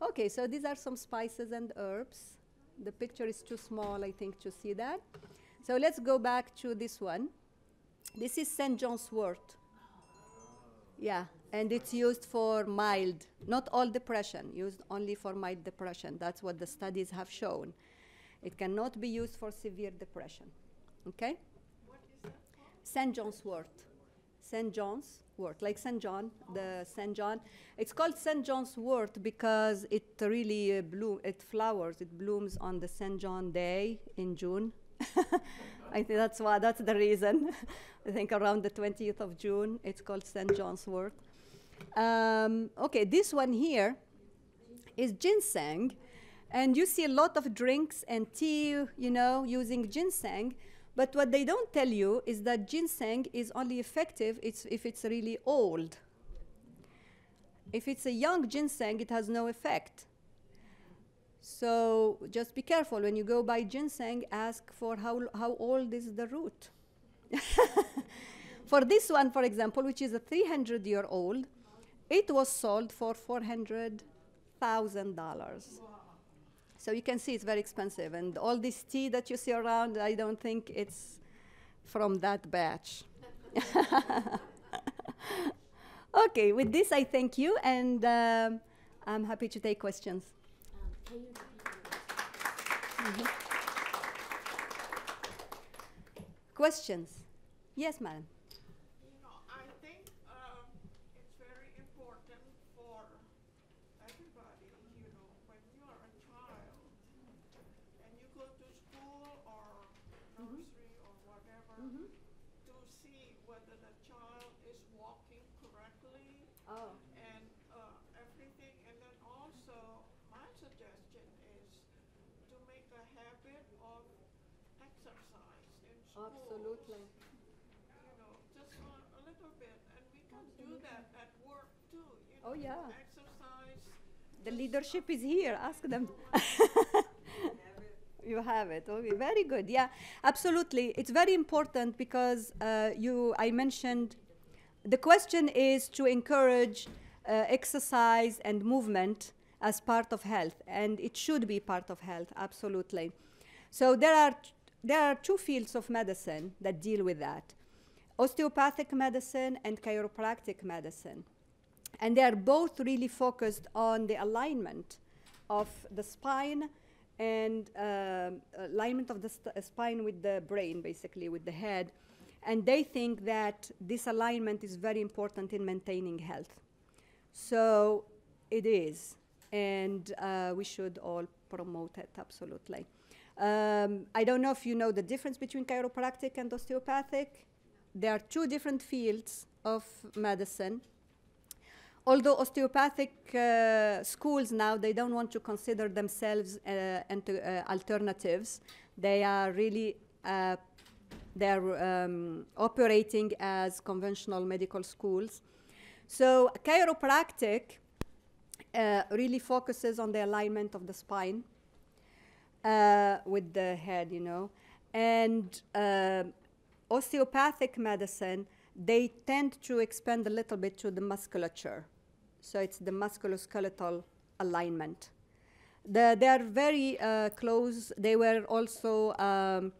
Okay, so these are some spices and herbs. The picture is too small, I think, to see that. So let's go back to this one. This is St. John's wort. Yeah, and it's used for mild, not all depression, used only for mild depression. That's what the studies have shown. It cannot be used for severe depression. Okay? St. John's wort. St. John's wort, like St. John, the St. John. It's called St. John's wort because it really uh, bloom, it flowers, it blooms on the St. John Day in June. [LAUGHS] I think that's why that's the reason. [LAUGHS] I think around the 20th of June, it's called St. John's wort. Um, okay, this one here is ginseng, and you see a lot of drinks and tea, you know, using ginseng. But what they don't tell you is that ginseng is only effective it's if it's really old. If it's a young ginseng, it has no effect. So just be careful when you go buy ginseng, ask for how, how old is the root. [LAUGHS] for this one, for example, which is a 300 year old, it was sold for $400,000. So you can see it's very expensive. And all this tea that you see around, I don't think it's from that batch. [LAUGHS] okay, with this, I thank you, and um, I'm happy to take questions. Mhm. Questions? Yes, madam. You know, I think um, it's very important for everybody, you know, when you are a child and you go to school or nursery or whatever, to see whether the child is walking correctly Oh. and uh, everything. And then also, my suggestion is to make a habit of exercise in school Absolutely. you know, just a, a little bit, and we can do that at work too, you know. Oh, yeah. Exercise. The leadership is here. Ask them. [LAUGHS] you have it. Okay, very good. Yeah, absolutely. It's very important because uh, you. I mentioned the question is to encourage uh, exercise and movement as part of health, and it should be part of health. Absolutely. So there are there are two fields of medicine that deal with that: osteopathic medicine and chiropractic medicine and they are both really focused on the alignment of the spine and um, alignment of the uh, spine with the brain, basically with the head. And they think that this alignment is very important in maintaining health. So it is, and uh, we should all promote it absolutely. Um, I don't know if you know the difference between chiropractic and osteopathic. There are two different fields of medicine although osteopathic uh, schools now they don't want to consider themselves uh, uh, alternatives. They are really uh, they're um, operating as conventional medical schools. So chiropractic uh, really focuses on the alignment of the spine uh, with the head you know. And osteopathic medicine they tend to expand a little bit to the musculature so it's the musculoskeletal alignment. The, they are very uh, close. They were also um,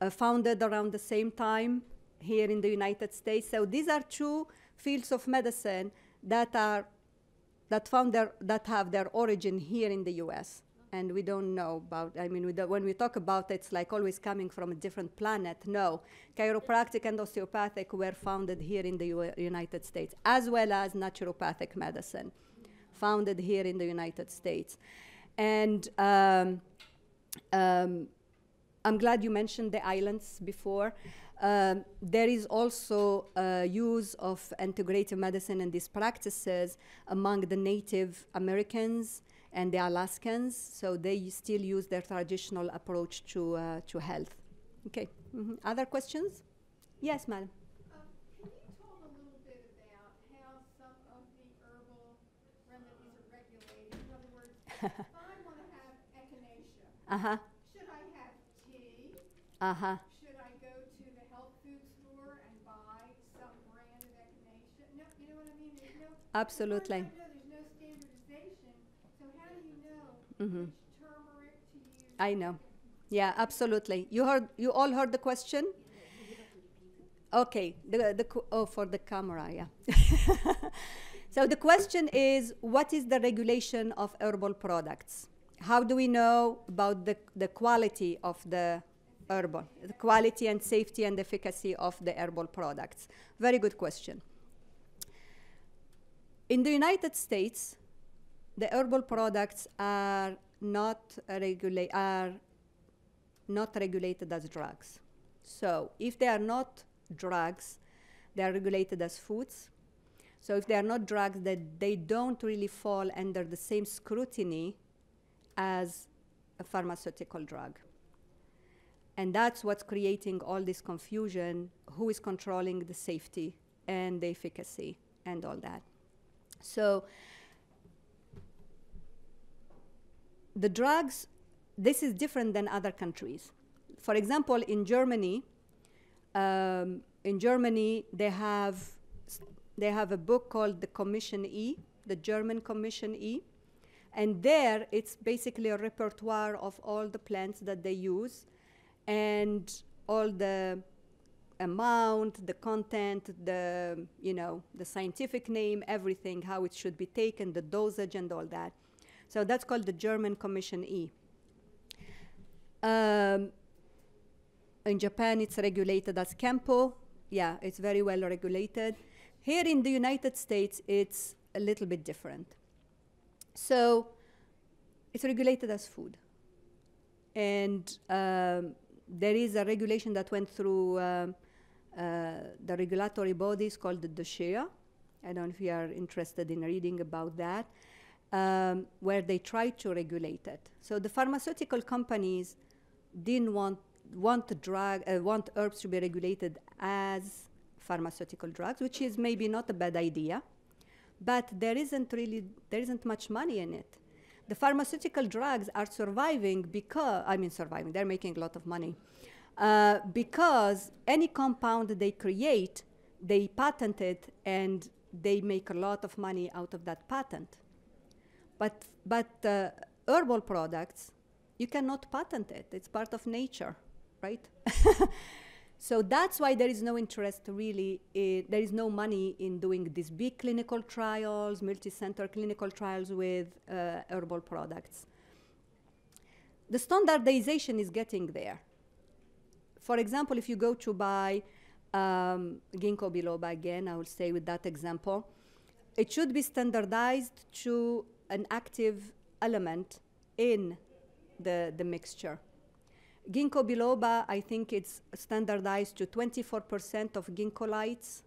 uh, founded around the same time here in the United States. So these are two fields of medicine that are that found their that have their origin here in the U.S. And we don't know about. I mean, we when we talk about it, it's like always coming from a different planet. No, chiropractic and osteopathic were founded here in the U- United States, as well as naturopathic medicine, founded here in the United States. And um, um, I'm glad you mentioned the islands before. Um, there is also uh, use of integrative medicine and these practices among the Native Americans and the Alaskans, so they still use their traditional approach to, uh, to health. Okay, mhm. other questions? Yes, madam. Um, Can you talk a little bit about how some of the herbal remedies are regulated? In other words, [LAUGHS] if I want to have echinacea, Uh huh, should I have tea? uh huh. Should I go to the health food store and buy some brand of echinacea? No, you know what I mean? No. Absolutely. As far as I know, there's no standardization, so how do Mhm. use? I know. Yeah, absolutely. You heard. You all heard the question. Okay. The the oh for the camera. Yeah. [LAUGHS] so the question is, what is the regulation of herbal products? How do we know about the the quality of the herbal, the quality and safety and efficacy of the herbal products? Very good question. In the United States, the herbal products are not regula- are not regulated as drugs. So if they are not drugs, they are regulated as foods. So if they are not drugs, that they don't really fall under the same scrutiny as a pharmaceutical drug. And that's what's creating all this confusion who is controlling the safety and the efficacy and all that. So the drugs, this is different than other countries. For example, in Germany, um, in Germany they have they have a book called the Commission E, the German Commission E, And there, it's basically a repertoire of all the plants that they use and all the amount, the content, the, you know, the scientific name, everything, how it should be taken, the dosage and all that. So that's called the German Commission E. Um, in Japan, it's regulated as Kampo. Yeah, it's very well regulated. Here in the United States, it's a little bit different. So it's regulated as food. And um, there is a regulation that went through um, uh, the regulatory bodies called the DSHEA. I don't know if you are interested in reading about that, um, where they tried to regulate it. So the pharmaceutical companies didn't want want drug uh, want herbs to be regulated as pharmaceutical drugs, which is maybe not a bad idea, but there isn't really there isn't much money in it. The pharmaceutical drugs are surviving because I mean surviving. They're making a lot of money uh, because any compound they create, they patent it and they make a lot of money out of that patent. But but uh, herbal products, you cannot patent it. It's part of nature, right? [LAUGHS] so that's why there is no interest really. i- there is no money in doing these big clinical trials, multi-center clinical trials with uh, herbal products. The standardization is getting there. For example, if you go to buy um, ginkgo biloba again, I will stay with that example. It should be standardized to an active element in the, the mixture. Ginkgo biloba, I think it's standardized to 24% of ginkgolides.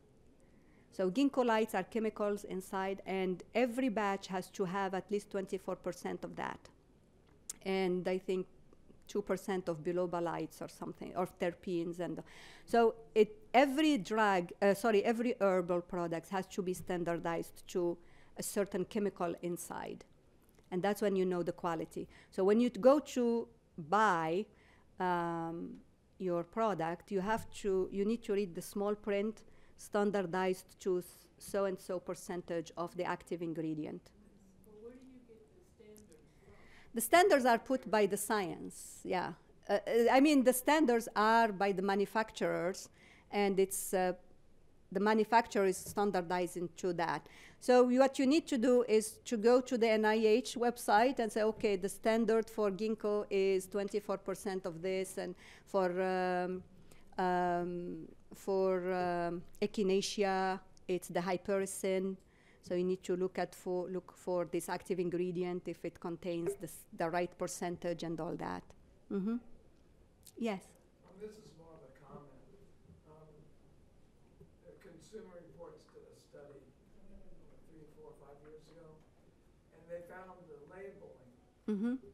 So ginkgolides are chemicals inside, and every batch has to have at least 24% of that. And I think 2% of bilobalides or something, or terpenes. And so it, every drug, uh, sorry, every herbal product has to be standardized to a certain chemical inside. And that's when you know the quality. So when you go to buy um, your product, you have to, you need to read the small print standardized to so and so percentage of the active ingredient. The standards are put by the science, yeah. Uh, uh, I mean, the standards are by the manufacturers, and it's uh, the manufacturer is standardizing to that. So what you need to do is to go to the NIH website and say, okay, the standard for ginkgo is 24% of this, and for um, um, for um, echinacea, it's the hypericin. So you need to look at for look for this active ingredient if it contains the, the right percentage and all that. hmm Yes. Um, this is more of a comment. Um, the Consumer Reports did a study three, four, five years ago, and they found the labeling hmm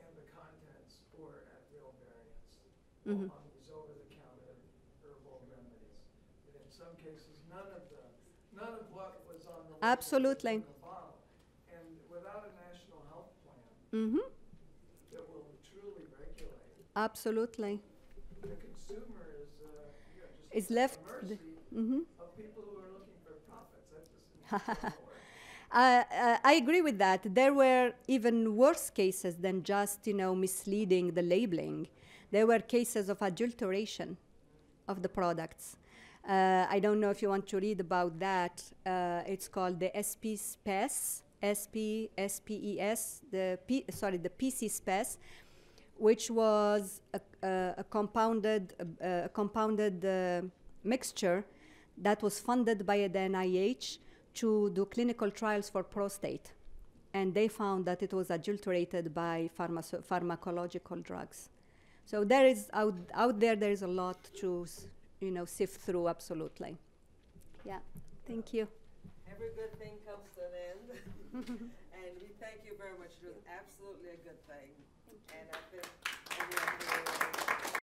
and the contents were at real variance Mhm. on these over-the-counter herbal remedies. And in some cases, none of the, none of what was on the label was Absolutely. in the bottle. And without a national health plan hmm that will truly regulate, Absolutely. the consumer is, uh, you know, just Is at left the mercy hmm of people who are looking for profits. That just [LAUGHS] doesn't. Uh, I agree with that. There were even worse cases than just, you know, misleading the labeling. There were cases of adulteration of the products. Uh, I don't know if you want to read about that. Uh, it's called the SP SPES, SP, SPES, the P, sorry, the PC SPES, which was a, a, a compounded, uh, a compounded uh, mixture that was funded by the NIH to do clinical trials for prostate. And they found that it was adulterated by pharmaco- pharmacological drugs. So there is out, out there, there is a lot to, you know, sift through, absolutely. Yeah, thank you. Every good thing comes to an end. [LAUGHS] and we thank you very much. It was absolutely a good thing. And I think